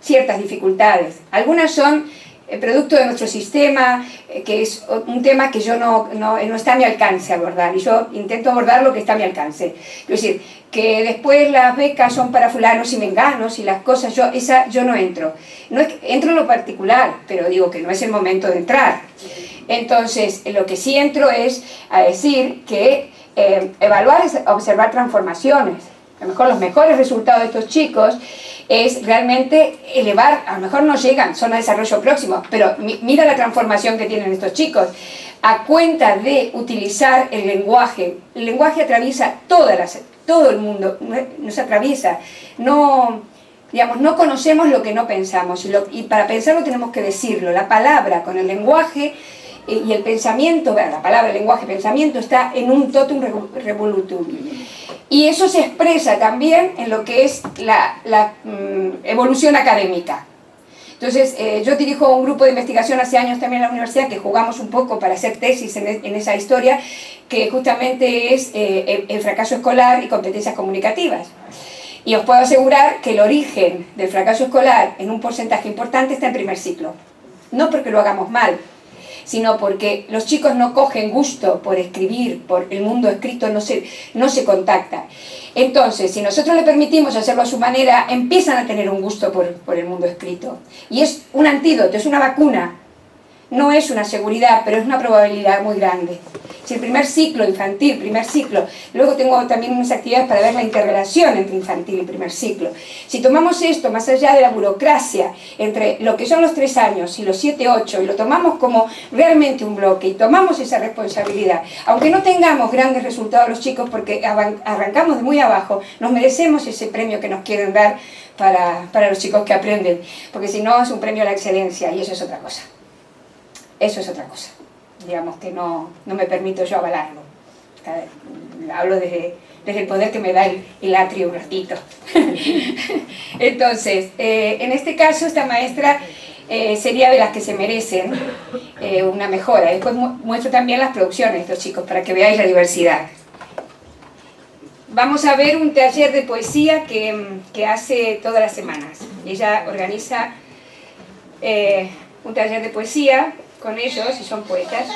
ciertas dificultades? Algunas son eh, producto de nuestro sistema, eh, que es un tema que yo no, no, no está a mi alcance abordar, y yo intento abordar lo que está a mi alcance. Es decir, que después las becas son para fulanos y menganos y las cosas, yo, esa, yo no entro. No es entro en lo particular, pero digo que no es el momento de entrar. Entonces, lo que sí entro es a decir que eh, evaluar es observar transformaciones. A lo mejor los mejores resultados de estos chicos es realmente elevar, a lo mejor no llegan, son a desarrollo próximo, pero mi- mira la transformación que tienen estos chicos a cuenta de utilizar el lenguaje. El lenguaje atraviesa todas las, todo el mundo, nos atraviesa. No, digamos, no conocemos lo que no pensamos y, lo- y para pensarlo tenemos que decirlo. La palabra con el lenguaje y el pensamiento, la palabra, el lenguaje, pensamiento está en un totum revo- revolutum. Y eso se expresa también en lo que es la, la, mm, evolución académica. Entonces, eh, yo dirijo un grupo de investigación hace años también en la universidad que jugamos un poco para hacer tesis en, en esa historia, que justamente es eh, el fracaso escolar y competencias comunicativas. Y os puedo asegurar que el origen del fracaso escolar en un porcentaje importante está en primer ciclo. No porque lo hagamos mal, sino porque los chicos no cogen gusto por escribir, por el mundo escrito no se, no se contacta. Entonces, si nosotros le permitimos hacerlo a su manera, empiezan a tener un gusto por, por el mundo escrito. Y es un antídoto, es una vacuna. No es una seguridad, pero es una probabilidad muy grande. Si el primer ciclo infantil, primer ciclo, luego tengo también unas actividades para ver la interrelación entre infantil y primer ciclo. Si tomamos esto más allá de la burocracia entre lo que son los tres años y los siete, ocho, y lo tomamos como realmente un bloque y tomamos esa responsabilidad, aunque no tengamos grandes resultados los chicos porque arrancamos de muy abajo, nos merecemos ese premio que nos quieren dar para, para los chicos que aprenden, porque si no es un premio a la excelencia y eso es otra cosa. Eso es otra cosa. Digamos que no, no me permito yo avalarlo. Hablo desde, desde el poder que me da el, el atrio un ratito. Entonces, eh, en este caso, esta maestra eh, sería de las que se merecen eh, una mejora. Después mu- muestro también las producciones estos chicos para que veáis la diversidad. Vamos a ver un taller de poesía que, que hace todas las semanas. Ella organiza un taller de poesía con ellos, y son poetas.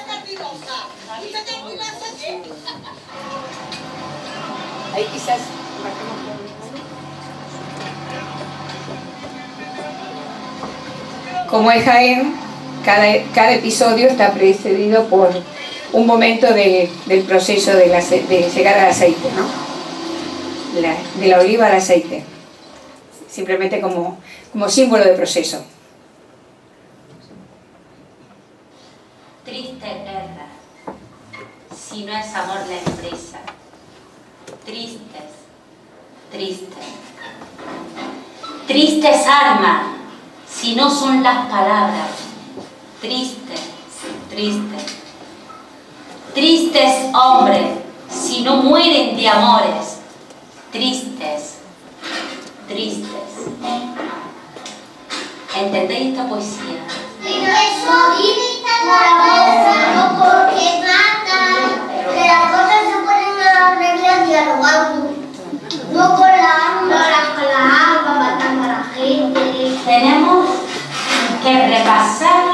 Ahí quizás Como es Jaén, cada, cada episodio está precedido por un momento de- del proceso de, la de llegar al aceite, ¿no? La- de la oliva al aceite. Simplemente como, como símbolo de proceso. Triste guerra, si no es amor la empresa. Tristes, tristes. Tristes armas, si no son las palabras. Tristes, tristes. Tristes hombres, si no mueren de amores. Tristes, tristes. ¿Entendéis esta poesía? Pero eso no porque dialogando, no con la arma, con la arma matando a la gente. Tenemos que repasar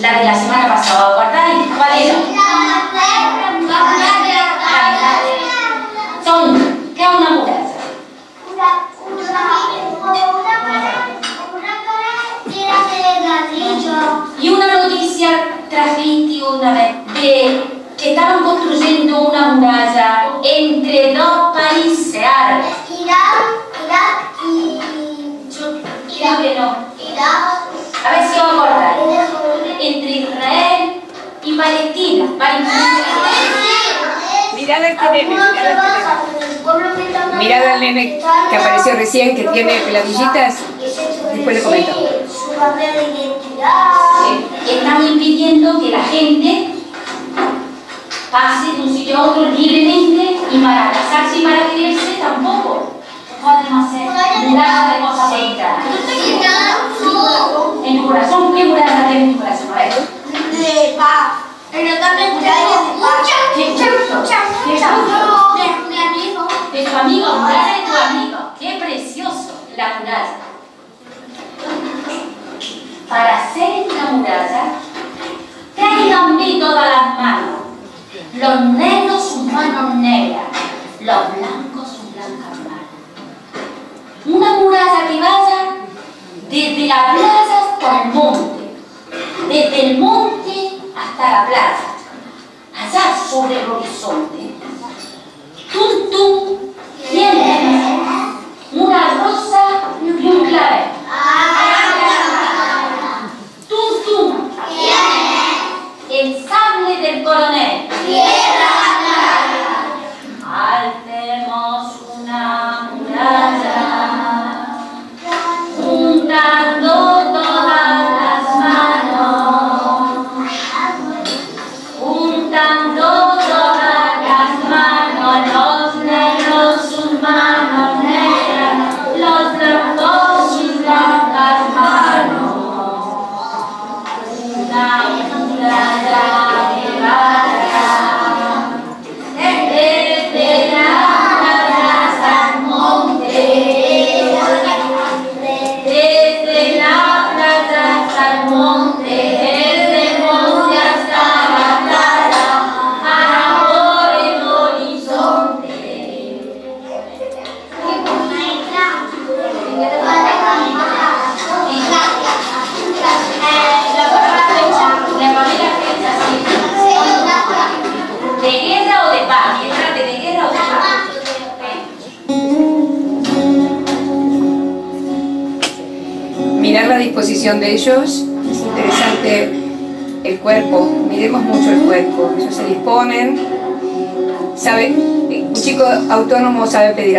la de la semana pasada, ¿acordáis? ¿Cuál era? Son, ¿qué es una una noticia trasmitió una vez de que estaban construyendo una muralla entre dos países árabes. Irán, Irak y... Creo que no. Irak. A ver si os acordáis. Entre Israel y Palestina. Palestina. Mirad a este nene, mirad a este nene. Mirad al nene que apareció recién, que tiene peladillitas. Después le comento. Su papel de identidad. Están impidiendo que la gente pase de un sitio a otro libremente y para casarse y para quererse tampoco. Podemos hacer nada de cosas bonitas. En tu corazón, ¿qué muralla tienes en tu corazón? A ver. De paz. En tarde muralla de paz. ¿Qué. De mi amigo. De tu amigo, muralla de tu amigo. Qué precioso la muralla. Para hacer esta muralla, tráiganme todas las manos. Los negros sus manos negras, los blancos sus blancas manos. Una muralla que vaya desde la playa hasta el monte, desde el monte hasta la playa, allá sobre el horizonte. Tú, tú, tienes una rosa y un clavel.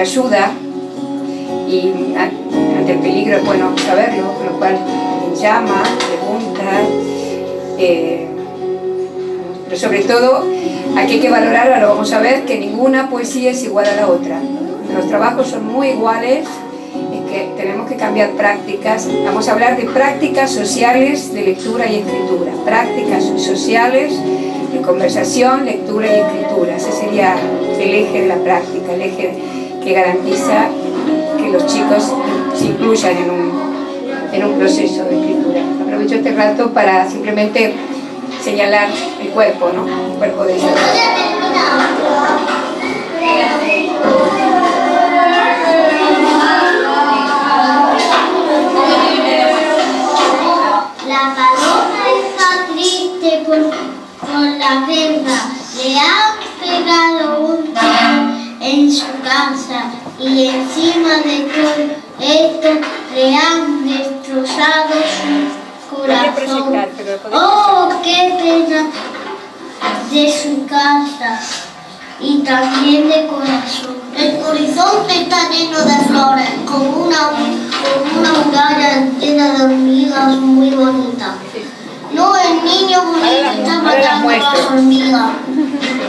Ayuda y ante el peligro es bueno saberlo, con lo cual llama, pregunta, eh, pero sobre todo aquí hay que valorar, ahora vamos a ver, que ninguna poesía es igual a la otra. Los trabajos son muy iguales, es que tenemos que cambiar prácticas. Vamos a hablar de prácticas sociales de lectura y escritura. Prácticas sociales de conversación, lectura y escritura. Ese sería el eje de la práctica, el eje que garantiza que los chicos se incluyan en un, en un proceso de escritura. Aprovecho este rato para simplemente señalar el cuerpo, ¿no? El cuerpo de ellos. Y también de corazón. El horizonte está lleno de flores, con una, con una muralla llena de hormigas muy bonita. No, el niño bonito está matando las hormigas.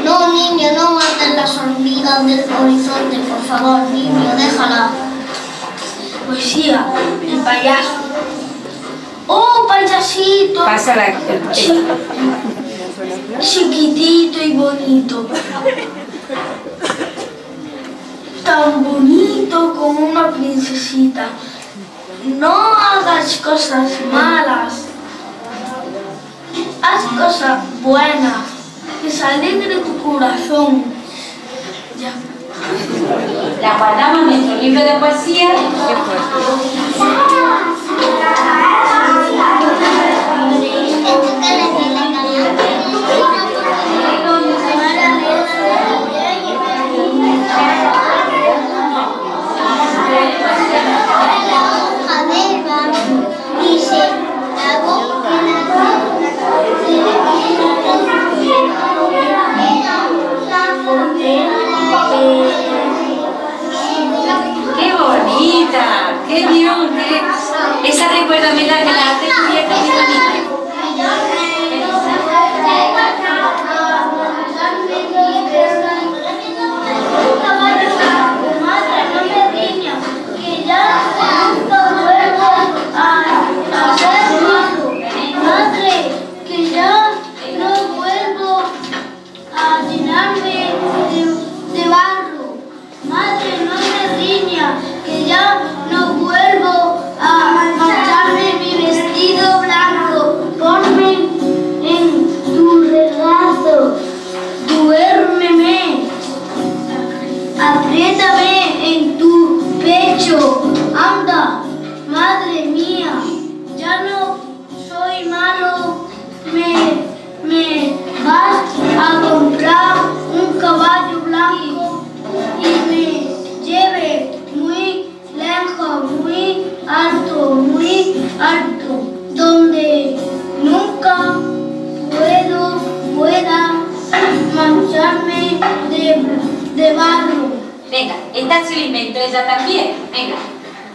No, niño, no mates las hormigas del horizonte, por favor, niño, déjala. Poesía, el payaso. ¡Oh, payasito! Pasa la... chiquitito y bonito. Tan bonito como una princesita. No hagas cosas malas. Haz cosas buenas. Que se alegre tu corazón. Ya. La guardamos en nuestro libro de poesía. Y ¡Qué qué- Esa recuérdame la que la hace pecho. Anda, madre mía, ya no soy malo. Me, me vas a comprar un caballo blanco y me lleve muy lejos, muy alto, muy alto, donde nunca puedo, pueda mancharme de, de barro. Venga, esta se lo inventó ella también. Venga.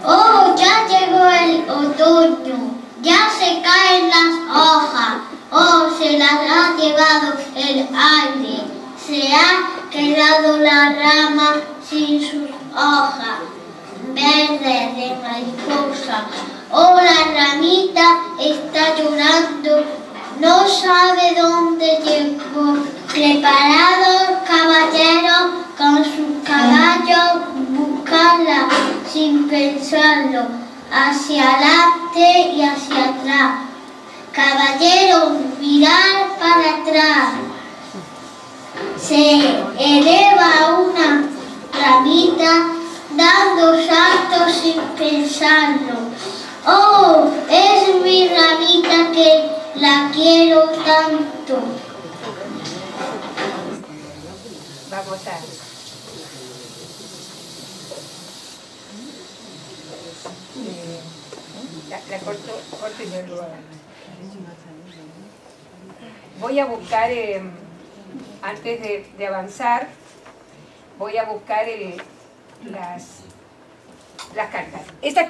Oh, ya llegó el otoño, ya se caen las hojas, oh, se las ha llevado el aire, se ha quedado la rama sin sus hojas, verdes de mariposa, oh, la ramita está llorando, no sabe dónde llegó, preparados caballeros con sus caballos buscarla sin pensarlo, hacia adelante y hacia atrás. Caballeros, mirar para atrás. Se eleva una ramita dando saltos sin pensarlo. Oh, es mi ramita que la quiero tanto. Vamos a... Eh, La, la corto, corto y luego... Voy a buscar, eh, antes de, avanzar, voy a buscar el- las, las cartas. Esta-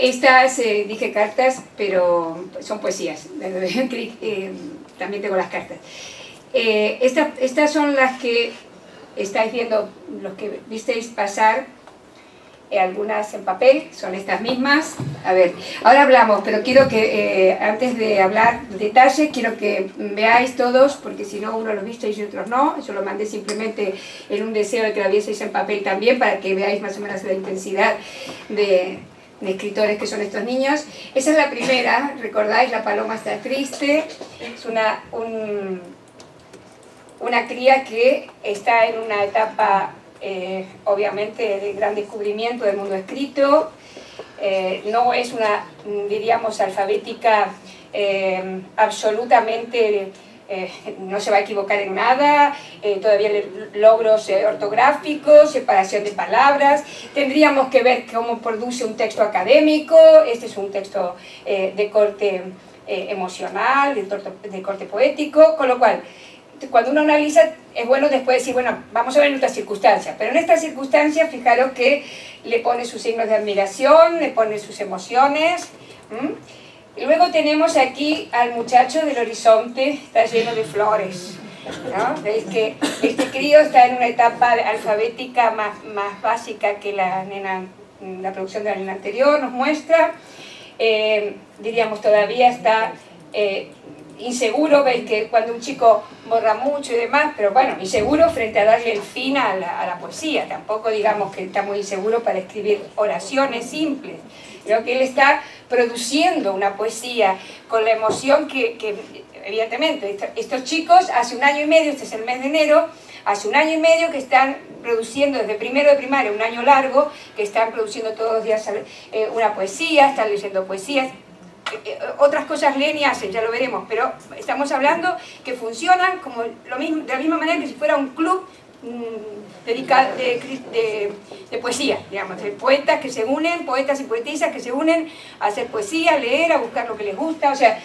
estas, eh, dije cartas, pero son poesías. Eh, También tengo las cartas. Eh, esta- estas son las que estáis viendo, los que visteis pasar, eh, algunas en papel, son estas mismas. A ver, ahora hablamos, pero quiero que eh, antes de hablar detalles, quiero que veáis todos, porque si no uno los visteis y otros no. Yo lo mandé simplemente en un deseo de que la vieseis en papel también, para que veáis más o menos la intensidad de, de escritores que son estos niños. Esa es la primera, recordáis, la paloma está triste, es una, un, una cría que está en una etapa, eh, obviamente, de gran descubrimiento del mundo escrito. Eh, no es una, diríamos, alfabética eh, absolutamente, eh, no se va a equivocar en nada, eh, todavía logros eh, ortográficos, separación de palabras. Tendríamos que ver cómo produce un texto académico. Este es un texto de corte emocional, de corte poético, con lo cual cuando uno analiza, es bueno después decir, bueno, vamos a ver en otras circunstancias. Pero en estas circunstancias, fijaros que le pone sus signos de admiración, le pone sus emociones. Y luego tenemos aquí al muchacho del horizonte, está lleno de flores. ¿no? Veis que este crío está en una etapa alfabética más, más básica que la, nena, la producción de la nena anterior nos muestra. Eh, diríamos, todavía está eh, inseguro, veis que cuando un chico borra mucho y demás, pero bueno, inseguro frente a darle el fin a la, a la poesía, tampoco digamos que está muy inseguro para escribir oraciones simples, creo que él está produciendo una poesía con la emoción que, evidentemente, estos chicos hace un año y medio, este es el mes de enero, hace un año y medio que están produciendo desde primero de primaria, un año largo, que están produciendo todos los días eh, una poesía, están leyendo poesías, eh, otras cosas leen y hacen, ya lo veremos, pero estamos hablando que funcionan como lo mismo, de la misma manera que si fuera un club mm, dedicado de, poesía, digamos, de poetas que se unen, poetas y poetisas que se unen a hacer poesía, a leer, a buscar lo que les gusta, o sea,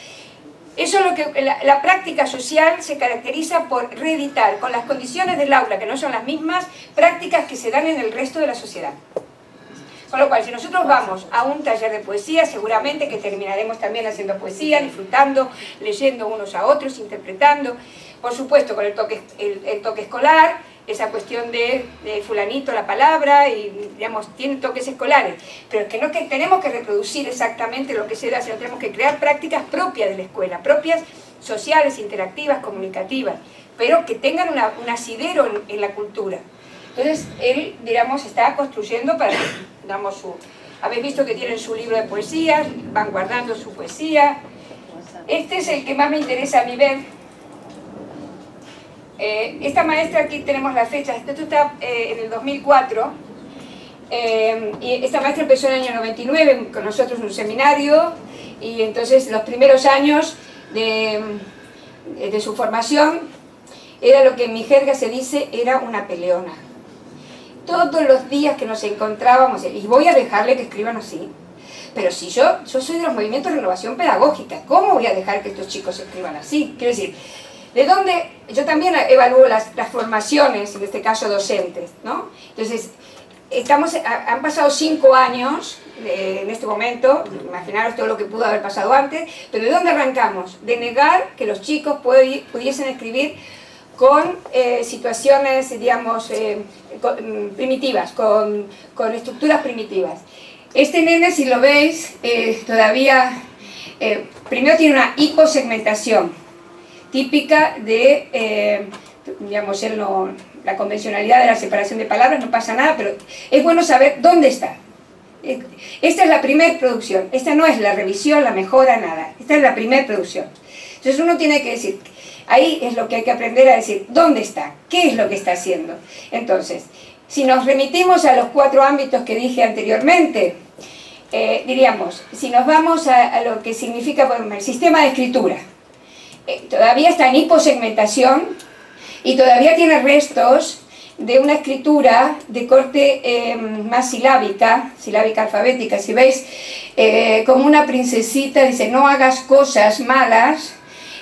eso es lo que la, la, práctica social se caracteriza por reeditar con las condiciones del aula, que no son las mismas, prácticas que se dan en el resto de la sociedad. Con lo cual, si nosotros vamos a un taller de poesía, seguramente que terminaremos también haciendo poesía, disfrutando, leyendo unos a otros, interpretando, por supuesto con el toque, el, toque escolar, esa cuestión de, fulanito la palabra, y digamos, tiene toques escolares, pero es que no que tenemos que reproducir exactamente lo que se da, sino tenemos que crear prácticas propias de la escuela, propias sociales, interactivas, comunicativas, pero que tengan un asidero en, la cultura. Entonces, él, digamos, está construyendo para damos su... Habéis visto que tienen su libro de poesías, van guardando su poesía. Este es el que más me interesa a mí ver. Eh, esta maestra, aquí tenemos la fecha, esto está eh, en el 2004, eh, y esta maestra empezó en el año 99 con nosotros en un seminario, y entonces los primeros años de, de su formación era lo que en mi jerga se dice, era una peleona. Todos los días que nos encontrábamos, y voy a dejarle que escriban así, pero si yo, yo soy de los movimientos de renovación pedagógica, ¿cómo voy a dejar que estos chicos escriban así? Quiero decir, ¿de dónde? Yo también evalúo las, las formaciones, en este caso docentes, ¿no? Entonces, estamos, han pasado cinco años en este momento, imaginaros todo lo que pudo haber pasado antes, pero ¿de dónde arrancamos? De negar que los chicos pudiesen escribir con eh, situaciones, digamos, eh, mm, primitivas, con, con, estructuras primitivas. Este nene, si lo veis, eh, todavía, primero tiene una hiposegmentación, típica de, digamos, él no, la convencionalidad de la separación de palabras, no pasa nada, pero es bueno saber dónde está. Esta es la primera producción, esta no es la revisión, la mejora, nada, esta es la primera producción. Entonces uno tiene que decir, Ahí es lo que hay que aprender a decir, ¿dónde está? ¿Qué es lo que está haciendo? Entonces, si nos remitimos a los cuatro ámbitos que dije anteriormente, eh, diríamos, si nos vamos a, lo que significa el sistema de escritura, eh, todavía está en hiposegmentación y todavía tiene restos de una escritura de corte eh, más silábica, silábica alfabética. Si veis, como una princesita dice, no hagas cosas malas,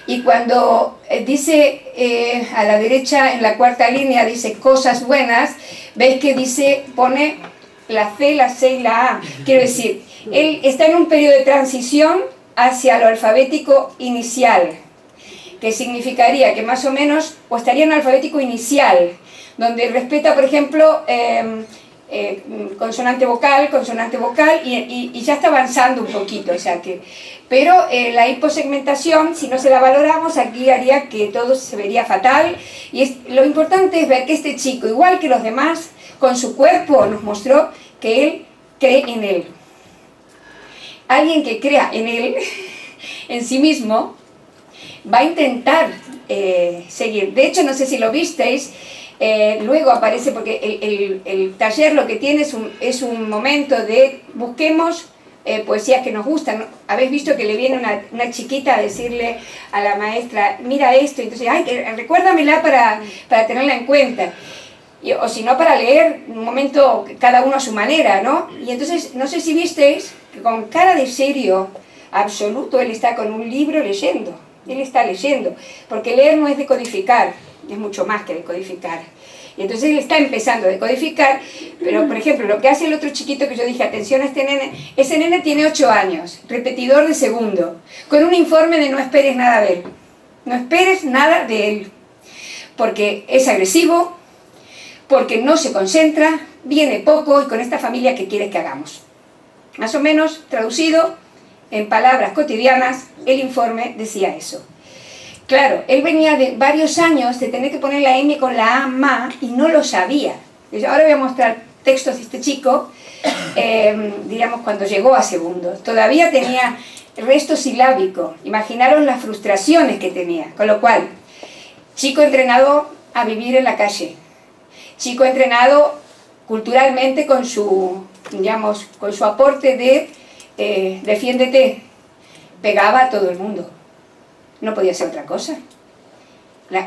y cuando eh, dice eh, a la derecha, en la cuarta línea, dice cosas buenas, veis que dice, pone la C, la C y la A. Quiero decir, él está en un periodo de transición hacia lo alfabético inicial, que significaría que más o menos, o estaría en alfabético inicial, donde respeta, por ejemplo, em, eh, consonante vocal, consonante vocal, y, ya está avanzando un poquito, o sea que... Pero eh, la hiposegmentación, si no se la valoramos, aquí haría que todo se vería fatal, y lo importante es ver que este chico, igual que los demás, con su cuerpo nos mostró que él cree en él. Alguien que crea en él, en sí mismo, va a intentar eh, seguir. De hecho, no sé si lo visteis, eh, luego aparece, porque el, taller lo que tiene es un, es un momento de busquemos eh, poesías que nos gustan. Habéis visto que le viene una, chiquita a decirle a la maestra, mira esto, y entonces, ay, recuérdamela para, para tenerla en cuenta. o si no, para leer un momento cada uno a su manera, ¿no? Y entonces, no sé si visteis que con cara de serio absoluto él está con un libro leyendo. Él está leyendo, porque leer no es decodificar, es mucho más que decodificar. Y entonces él está empezando a decodificar, pero por ejemplo, lo que hace el otro chiquito que yo dije, atención a este nene, ese nene tiene 8 años, repetidor de segundo, con un informe de no esperes nada de él. No esperes nada de él, porque es agresivo, porque no se concentra, viene poco y con esta familia que quieres que hagamos. Más o menos traducido en palabras cotidianas, el informe decía eso. Claro, él venía de varios años de tener que poner la M con la A ma y no lo sabía. Ahora voy a mostrar textos de este chico, eh, digamos, cuando llegó a segundo. Todavía tenía resto silábico. Imaginaron las frustraciones que tenía. Con lo cual, chico entrenado a vivir en la calle. Chico entrenado culturalmente con su, digamos, con su aporte de eh, defiéndete. Pegaba a todo el mundo no podía ser otra cosa.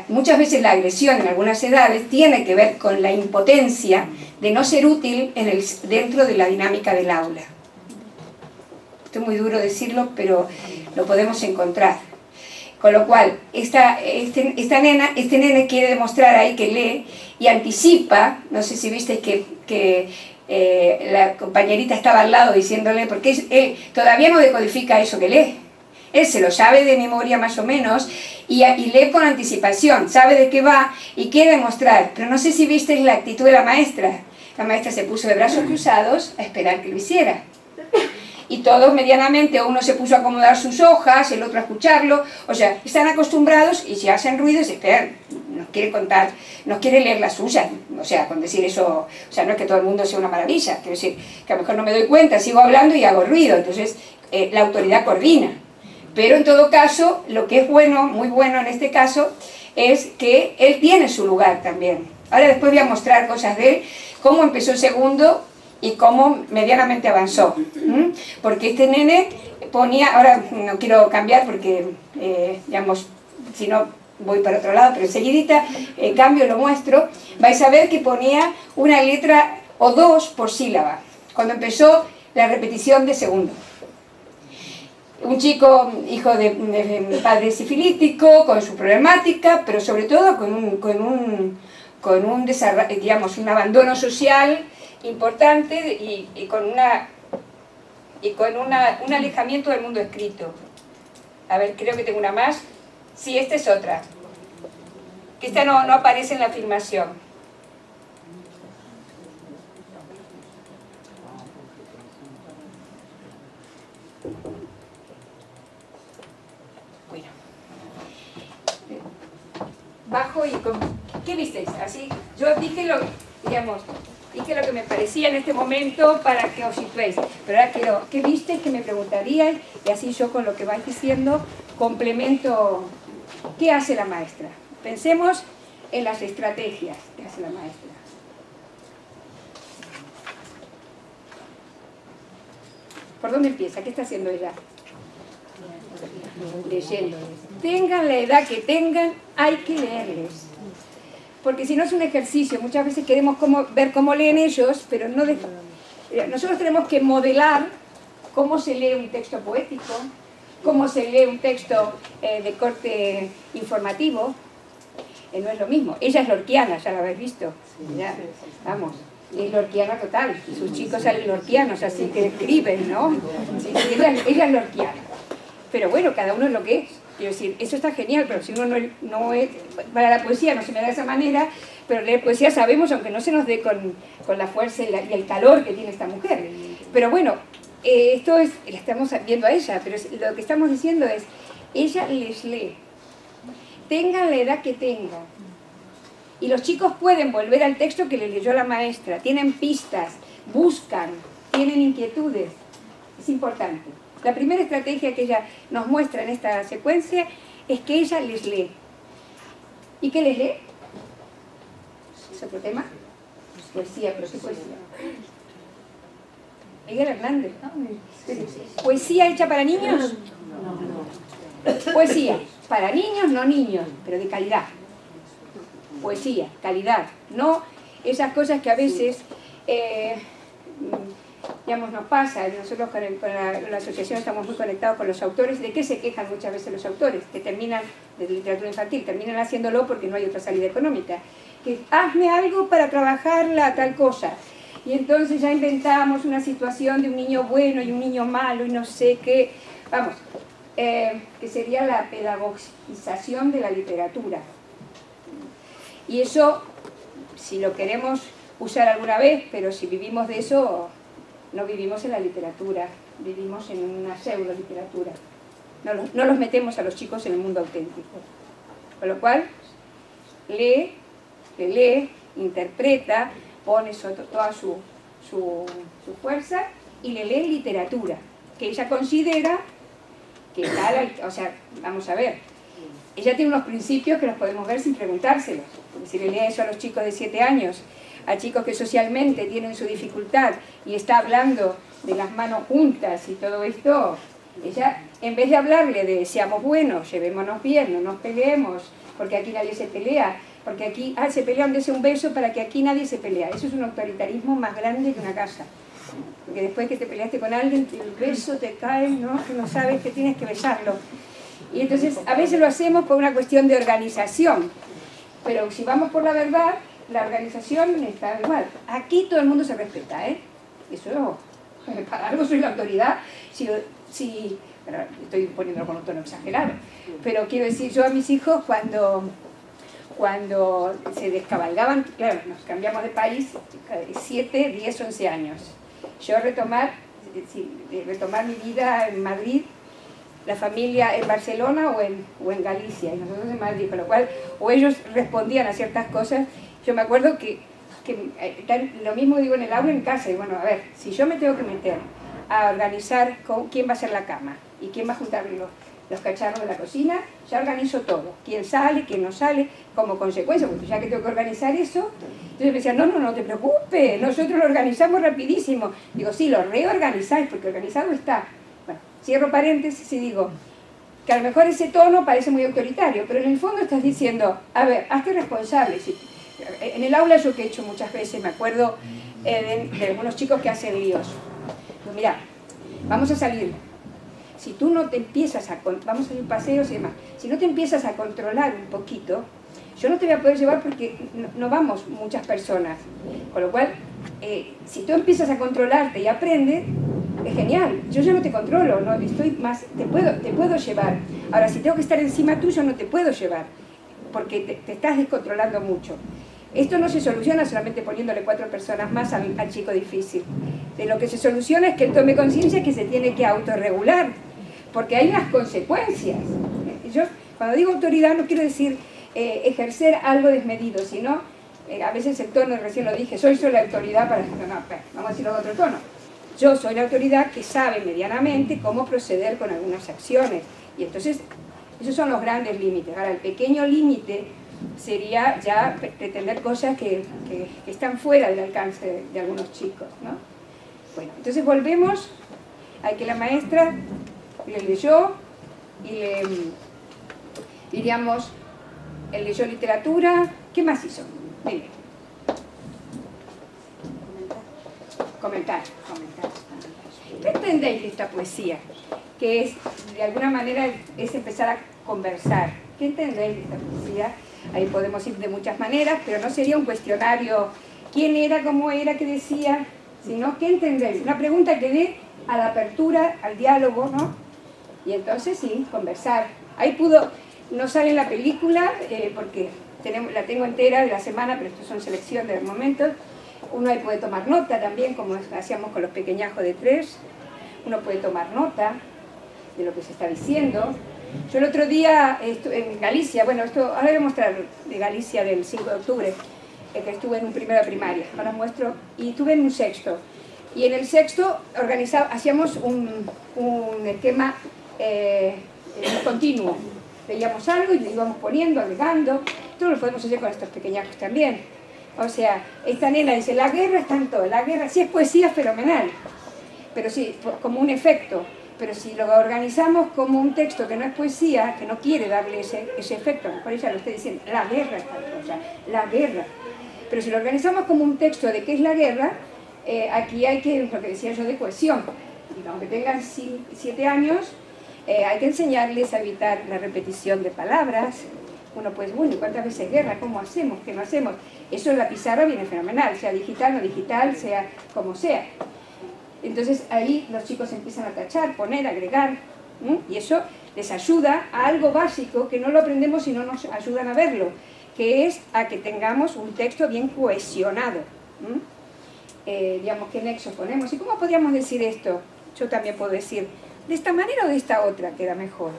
muchas veces la agresión en algunas edades tiene que ver con la impotencia de no ser útil en el, dentro de la dinámica del aula. Esto es muy duro decirlo, pero lo podemos encontrar. Con lo cual, esta, este, esta nena, este nene quiere demostrar ahí que lee y anticipa, no sé si viste que, que eh, la compañerita estaba al lado diciéndole, porque él todavía no decodifica eso que lee él se lo sabe de memoria más o menos y, lee con anticipación, sabe de qué va y quiere demostrar. Pero no sé si viste la actitud de la maestra. La maestra se puso de brazos cruzados a esperar que lo hiciera. Y todos medianamente, uno se puso a acomodar sus hojas, el otro a escucharlo. O sea, están acostumbrados y si hacen ruido se esperan. Nos quiere contar, nos quiere leer la suya. O sea, con decir eso, o sea, no es que todo el mundo sea una maravilla. Quiero decir, que a lo mejor no me doy cuenta, sigo hablando y hago ruido. Entonces, eh, la autoridad coordina. Pero en todo caso, lo que es bueno, muy bueno en este caso, es que él tiene su lugar también. Ahora después voy a mostrar cosas de él, cómo empezó el segundo y cómo medianamente avanzó. Porque este nene ponía, ahora no quiero cambiar porque, eh, digamos, si no voy para otro lado, pero enseguidita eh, cambio, lo muestro, vais a ver que ponía una letra o dos por sílaba, cuando empezó la repetición de segundo un chico hijo de, padre sifilítico, con su problemática, pero sobre todo con un, con un, con un, digamos, un abandono social importante y, con, una, y con una, un alejamiento del mundo escrito. A ver, creo que tengo una más. Sí, esta es otra. Que esta no, no aparece en la filmación. bajo y con... ¿Qué visteis? Así, yo dije lo, digamos, dije lo que me parecía en este momento para que os situéis. Pero ahora quiero, ¿qué visteis? que me preguntaríais? Y así yo con lo que vais diciendo complemento qué hace la maestra. Pensemos en las estrategias que hace la maestra. ¿Por dónde empieza? ¿Qué está haciendo ella? Leyendo tengan la edad que tengan, hay que leerles. Porque si no es un ejercicio, muchas veces queremos ver cómo leen ellos, pero no de, eh, nosotros tenemos que modelar cómo se lee un texto poético, cómo se lee un texto eh, de corte informativo. Eh, no es lo mismo. Ella es lorquiana, ya lo habéis visto. vamos, es lorquiana total. Sus chicos son lorquianos, así que escriben, ¿no? ella, ella es lorquiana. Pero bueno, cada uno es lo que es. Quiero decir, eso está genial, pero si uno no, es... Para la poesía no se me da de esa manera, pero leer poesía sabemos, aunque no se nos dé con, la fuerza y, el calor que tiene esta mujer. Pero bueno, eh, esto es, la estamos viendo a ella, pero lo que estamos diciendo es, ella les lee, tengan la edad que tengan. Y los chicos pueden volver al texto que les leyó la maestra, tienen pistas, buscan, tienen inquietudes. Es importante. La primera estrategia que ella nos muestra en esta secuencia es que ella les lee. ¿Y qué les lee? ¿Es otro tema? Poesía, pero ¿qué poesía? Miguel Hernández. ¿Poesía hecha para niños? Poesía. Para niños, no niños, pero de calidad. Poesía, calidad. No esas cosas que a veces... Eh, digamos, nos pasa, nosotros con, el- con la, la asociación estamos muy conectados con los autores, ¿de qué se quejan muchas veces los autores? Que terminan, de literatura infantil, terminan haciéndolo porque no hay otra salida económica. Que hazme algo para trabajar la tal cosa. Y entonces ya inventamos una situación de un niño bueno y un niño malo y no sé qué. Vamos, eh, que sería la pedagogización de la literatura. Y eso, si lo queremos usar alguna vez, pero si vivimos de eso, no vivimos en la literatura, vivimos en una pseudo literatura. No los, metemos a los chicos en el mundo auténtico. Con lo cual, lee, le lee, interpreta, pone toda su, su, su fuerza y le lee literatura, que ella considera que tal, o sea, vamos a ver, ella tiene unos principios que los podemos ver sin preguntárselos, si le lee eso a los chicos de 7 años, a chicos que socialmente tienen su dificultad y está hablando de las manos juntas y todo esto, ella, en vez de hablarle de seamos buenos, llevémonos bien, no nos peleemos, porque aquí nadie se pelea, porque aquí, ah, se pelean, dése un beso para que aquí nadie se pelea. Eso es un autoritarismo más grande que una casa. Porque después que te peleaste con alguien, el beso te cae, ¿no? Que no sabes que tienes que besarlo. Y entonces, a veces lo hacemos por una cuestión de organización. Pero si vamos por la verdad, la organización está igual. Aquí todo el mundo se respeta, ¿eh? Eso, para algo soy la autoridad. Si, si, estoy poniéndolo con un tono exagerado. Pero quiero decir, yo a mis hijos cuando, cuando se descabalgaban, claro, nos cambiamos de país, 7, 10, 11 años. Yo retomar, retomar mi vida en Madrid, la familia en Barcelona o en, o en Galicia, y nosotros en Madrid, con lo cual, o ellos respondían a ciertas cosas. Yo me acuerdo que, eh, lo mismo digo en el aula en casa, y bueno, a ver, si yo me tengo que meter a organizar con, quién va a hacer la cama y quién va a juntar los, los cacharros de la cocina, ya organizo todo. Quién sale, quién no sale, como consecuencia, porque ya que tengo que organizar eso, entonces me decían, no, no, no te preocupes, nosotros lo organizamos rapidísimo. Digo, sí, lo reorganizáis, porque organizado está. Bueno, cierro paréntesis y digo, que a lo mejor ese tono parece muy autoritario, pero en el fondo estás diciendo, a ver, hazte responsable. Si- En el aula yo que he hecho muchas veces, me acuerdo eh, de, algunos chicos que hacen líos. Pues mira, vamos a salir. Si tú no te empiezas a... Vamos a ir paseos y demás. Si no te empiezas a controlar un poquito, yo no te voy a poder llevar porque no, no vamos muchas personas. Con lo cual, eh, si tú empiezas a controlarte y aprendes, es genial. Yo ya no te controlo, no estoy más, te puedo, te puedo llevar. Ahora, si tengo que estar encima tuyo, no te puedo llevar, porque te, estás descontrolando mucho. Esto no se soluciona solamente poniéndole cuatro personas más al, chico difícil. De lo que se soluciona es que él tome conciencia que se tiene que autorregular, porque hay unas consecuencias. Yo, cuando digo autoridad, no quiero decir eh, ejercer algo desmedido, sino, eh, a veces el tono, recién lo dije, soy yo la autoridad para... No, no, vamos a decirlo en otro tono. Yo soy la autoridad que sabe medianamente cómo proceder con algunas acciones. Y entonces, esos son los grandes límites. Ahora, el pequeño límite sería ya pre- pretender cosas que, están fuera del alcance de, de algunos chicos, ¿no? Bueno, entonces volvemos a que la maestra le leyó y le, diríamos, él leyó literatura, ¿qué más hizo? Venga. Comentar, comentar. ¿Qué entendéis de esta poesía? Que es, de alguna manera, es empezar a conversar. ¿Qué entendéis de esta poesía? Ahí podemos ir de muchas maneras, pero no sería un cuestionario, quién era, cómo era, qué decía, sino qué entendéis. Una pregunta que dé a la apertura, al diálogo, ¿no? Y entonces sí, conversar. Ahí pudo, no sale en la película, eh, porque tenemos, la tengo entera de la semana, pero estos son selección de momentos. Uno ahí puede tomar nota también, como hacíamos con los pequeñajos de tres. Uno puede tomar nota de lo que se está diciendo. Yo el otro día en Galicia, bueno, esto ahora voy a mostrar de Galicia del 5 de octubre, eh, que estuve en un primero de primaria, ahora muestro, y estuve en un sexto. Y en el sexto hacíamos un, un esquema eh, eh, continuo. Veíamos algo y lo íbamos poniendo, agregando. Esto lo podemos hacer con estos pequeñajos también. O sea, esta nena dice, la guerra está en todo, la guerra, sí es poesía, fenomenal, pero sí, como un efecto. Pero si lo organizamos como un texto que no es poesía, que no quiere darle ese, efecto, a lo mejor ella lo está diciendo, la guerra todo, o sea, la guerra. Pero si lo organizamos como un texto de qué es la guerra, eh, aquí hay que, lo que decía yo de cohesión, aunque tengan 7 años, eh, hay que enseñarles a evitar la repetición de palabras. Uno pues, bueno, ¿cuántas veces guerra? ¿Cómo hacemos? ¿Qué no hacemos? Eso en la pizarra viene fenomenal, sea digital, no digital, sea como sea. Entonces ahí los chicos empiezan a tachar, poner, agregar, y eso les ayuda a algo básico que no lo aprendemos si no nos ayudan a verlo, que es a que tengamos un texto bien cohesionado. Eh, digamos, ¿qué nexo ponemos? ¿Y cómo podríamos decir esto? Yo también puedo decir, ¿de esta manera o de esta otra queda mejor?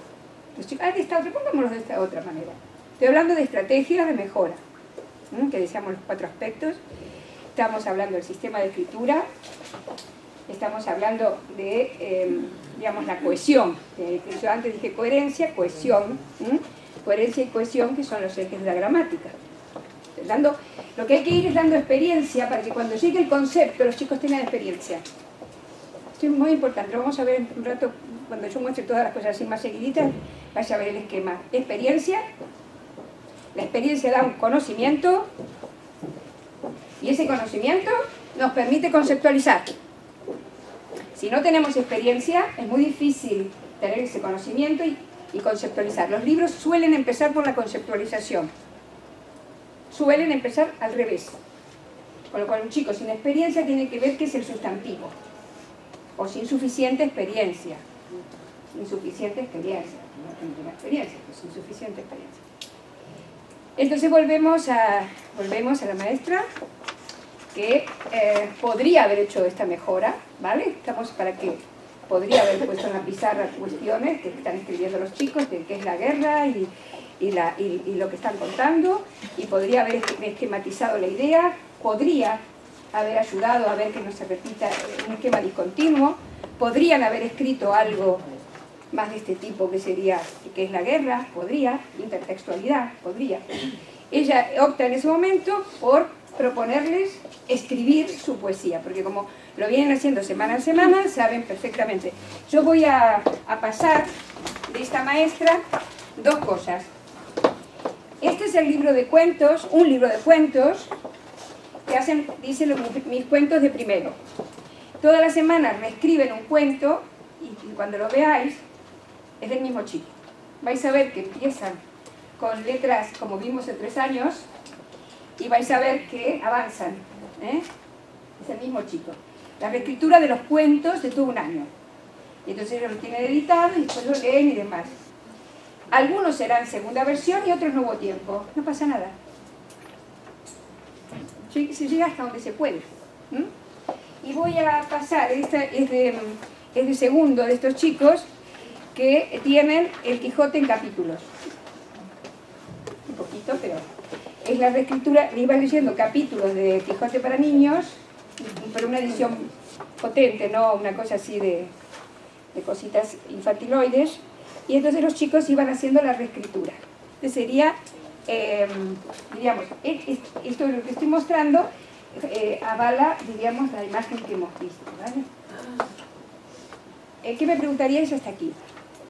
Ah, de esta otra, pongámoslo de esta otra manera. Estoy hablando de estrategias de mejora, que decíamos los cuatro aspectos. Estamos hablando del sistema de escritura, estamos hablando de, em, digamos, la cohesión. yo antes dije coherencia, cohesión. Coherencia y cohesión, que son los ejes de la gramática. Dando, lo que hay que ir es dando experiencia para que cuando llegue el concepto los chicos tengan experiencia. Esto es muy importante, vamos a ver un rato cuando yo muestre todas las cosas así más seguiditas, vais a ver el esquema. Experiencia, la experiencia da un conocimiento y ese conocimiento nos permite conceptualizar. Si no tenemos experiencia, es muy difícil tener ese conocimiento y, conceptualizar. Los libros suelen empezar por la conceptualización suelen empezar al revés. Con lo cual un chico sin experiencia tiene que ver qué es el sustantivo. O sin suficiente experiencia. Insuficiente experiencia. No tengo experiencia, pues insuficiente experiencia. Entonces volvemos a, volvemos a la maestra que eh, podría haber hecho esta mejora, ¿vale? Estamos para que podría haber puesto en la pizarra cuestiones que están escribiendo los chicos de qué es la guerra y lo que están contando y podría haber esquematizado la idea, podría haber ayudado a ver que no se repita un esquema discontinuo, podrían haber escrito algo más de este tipo que sería, que es la guerra, podría, intertextualidad, podría. Ella opta en ese momento por proponerles escribir su poesía, porque como lo vienen haciendo semana a semana, saben perfectamente. Yo voy a, a pasar de esta maestra dos cosas. Este es el libro de cuentos, un libro de cuentos, que hacen, dicen mis cuentos de primero. Todas las semanas reescriben un cuento y, cuando lo veáis es del mismo chico. Vais a ver que empiezan con letras como vimos en tres años y vais a ver que avanzan. ¿eh? Es el mismo chico. La reescritura de los cuentos de todo un año. Y entonces lo tienen editado y después lo leen y demás. Algunos serán segunda versión y otros nuevo tiempo. No pasa nada. Se llega hasta donde se puede. Y voy a pasar, esta es de, segundo de estos chicos que tienen el Quijote en capítulos. Un poquito, pero es la reescritura, le iba leyendo capítulos de Quijote para niños, pero una edición potente, no una cosa así de, de cositas infantiloides, y entonces los chicos iban haciendo la reescritura. Entonces sería, eh, diríamos, e, e, esto lo que estoy mostrando eh, avala, diríamos, la imagen que hemos visto. ¿vale? Eh, ¿Qué me preguntaríais hasta aquí?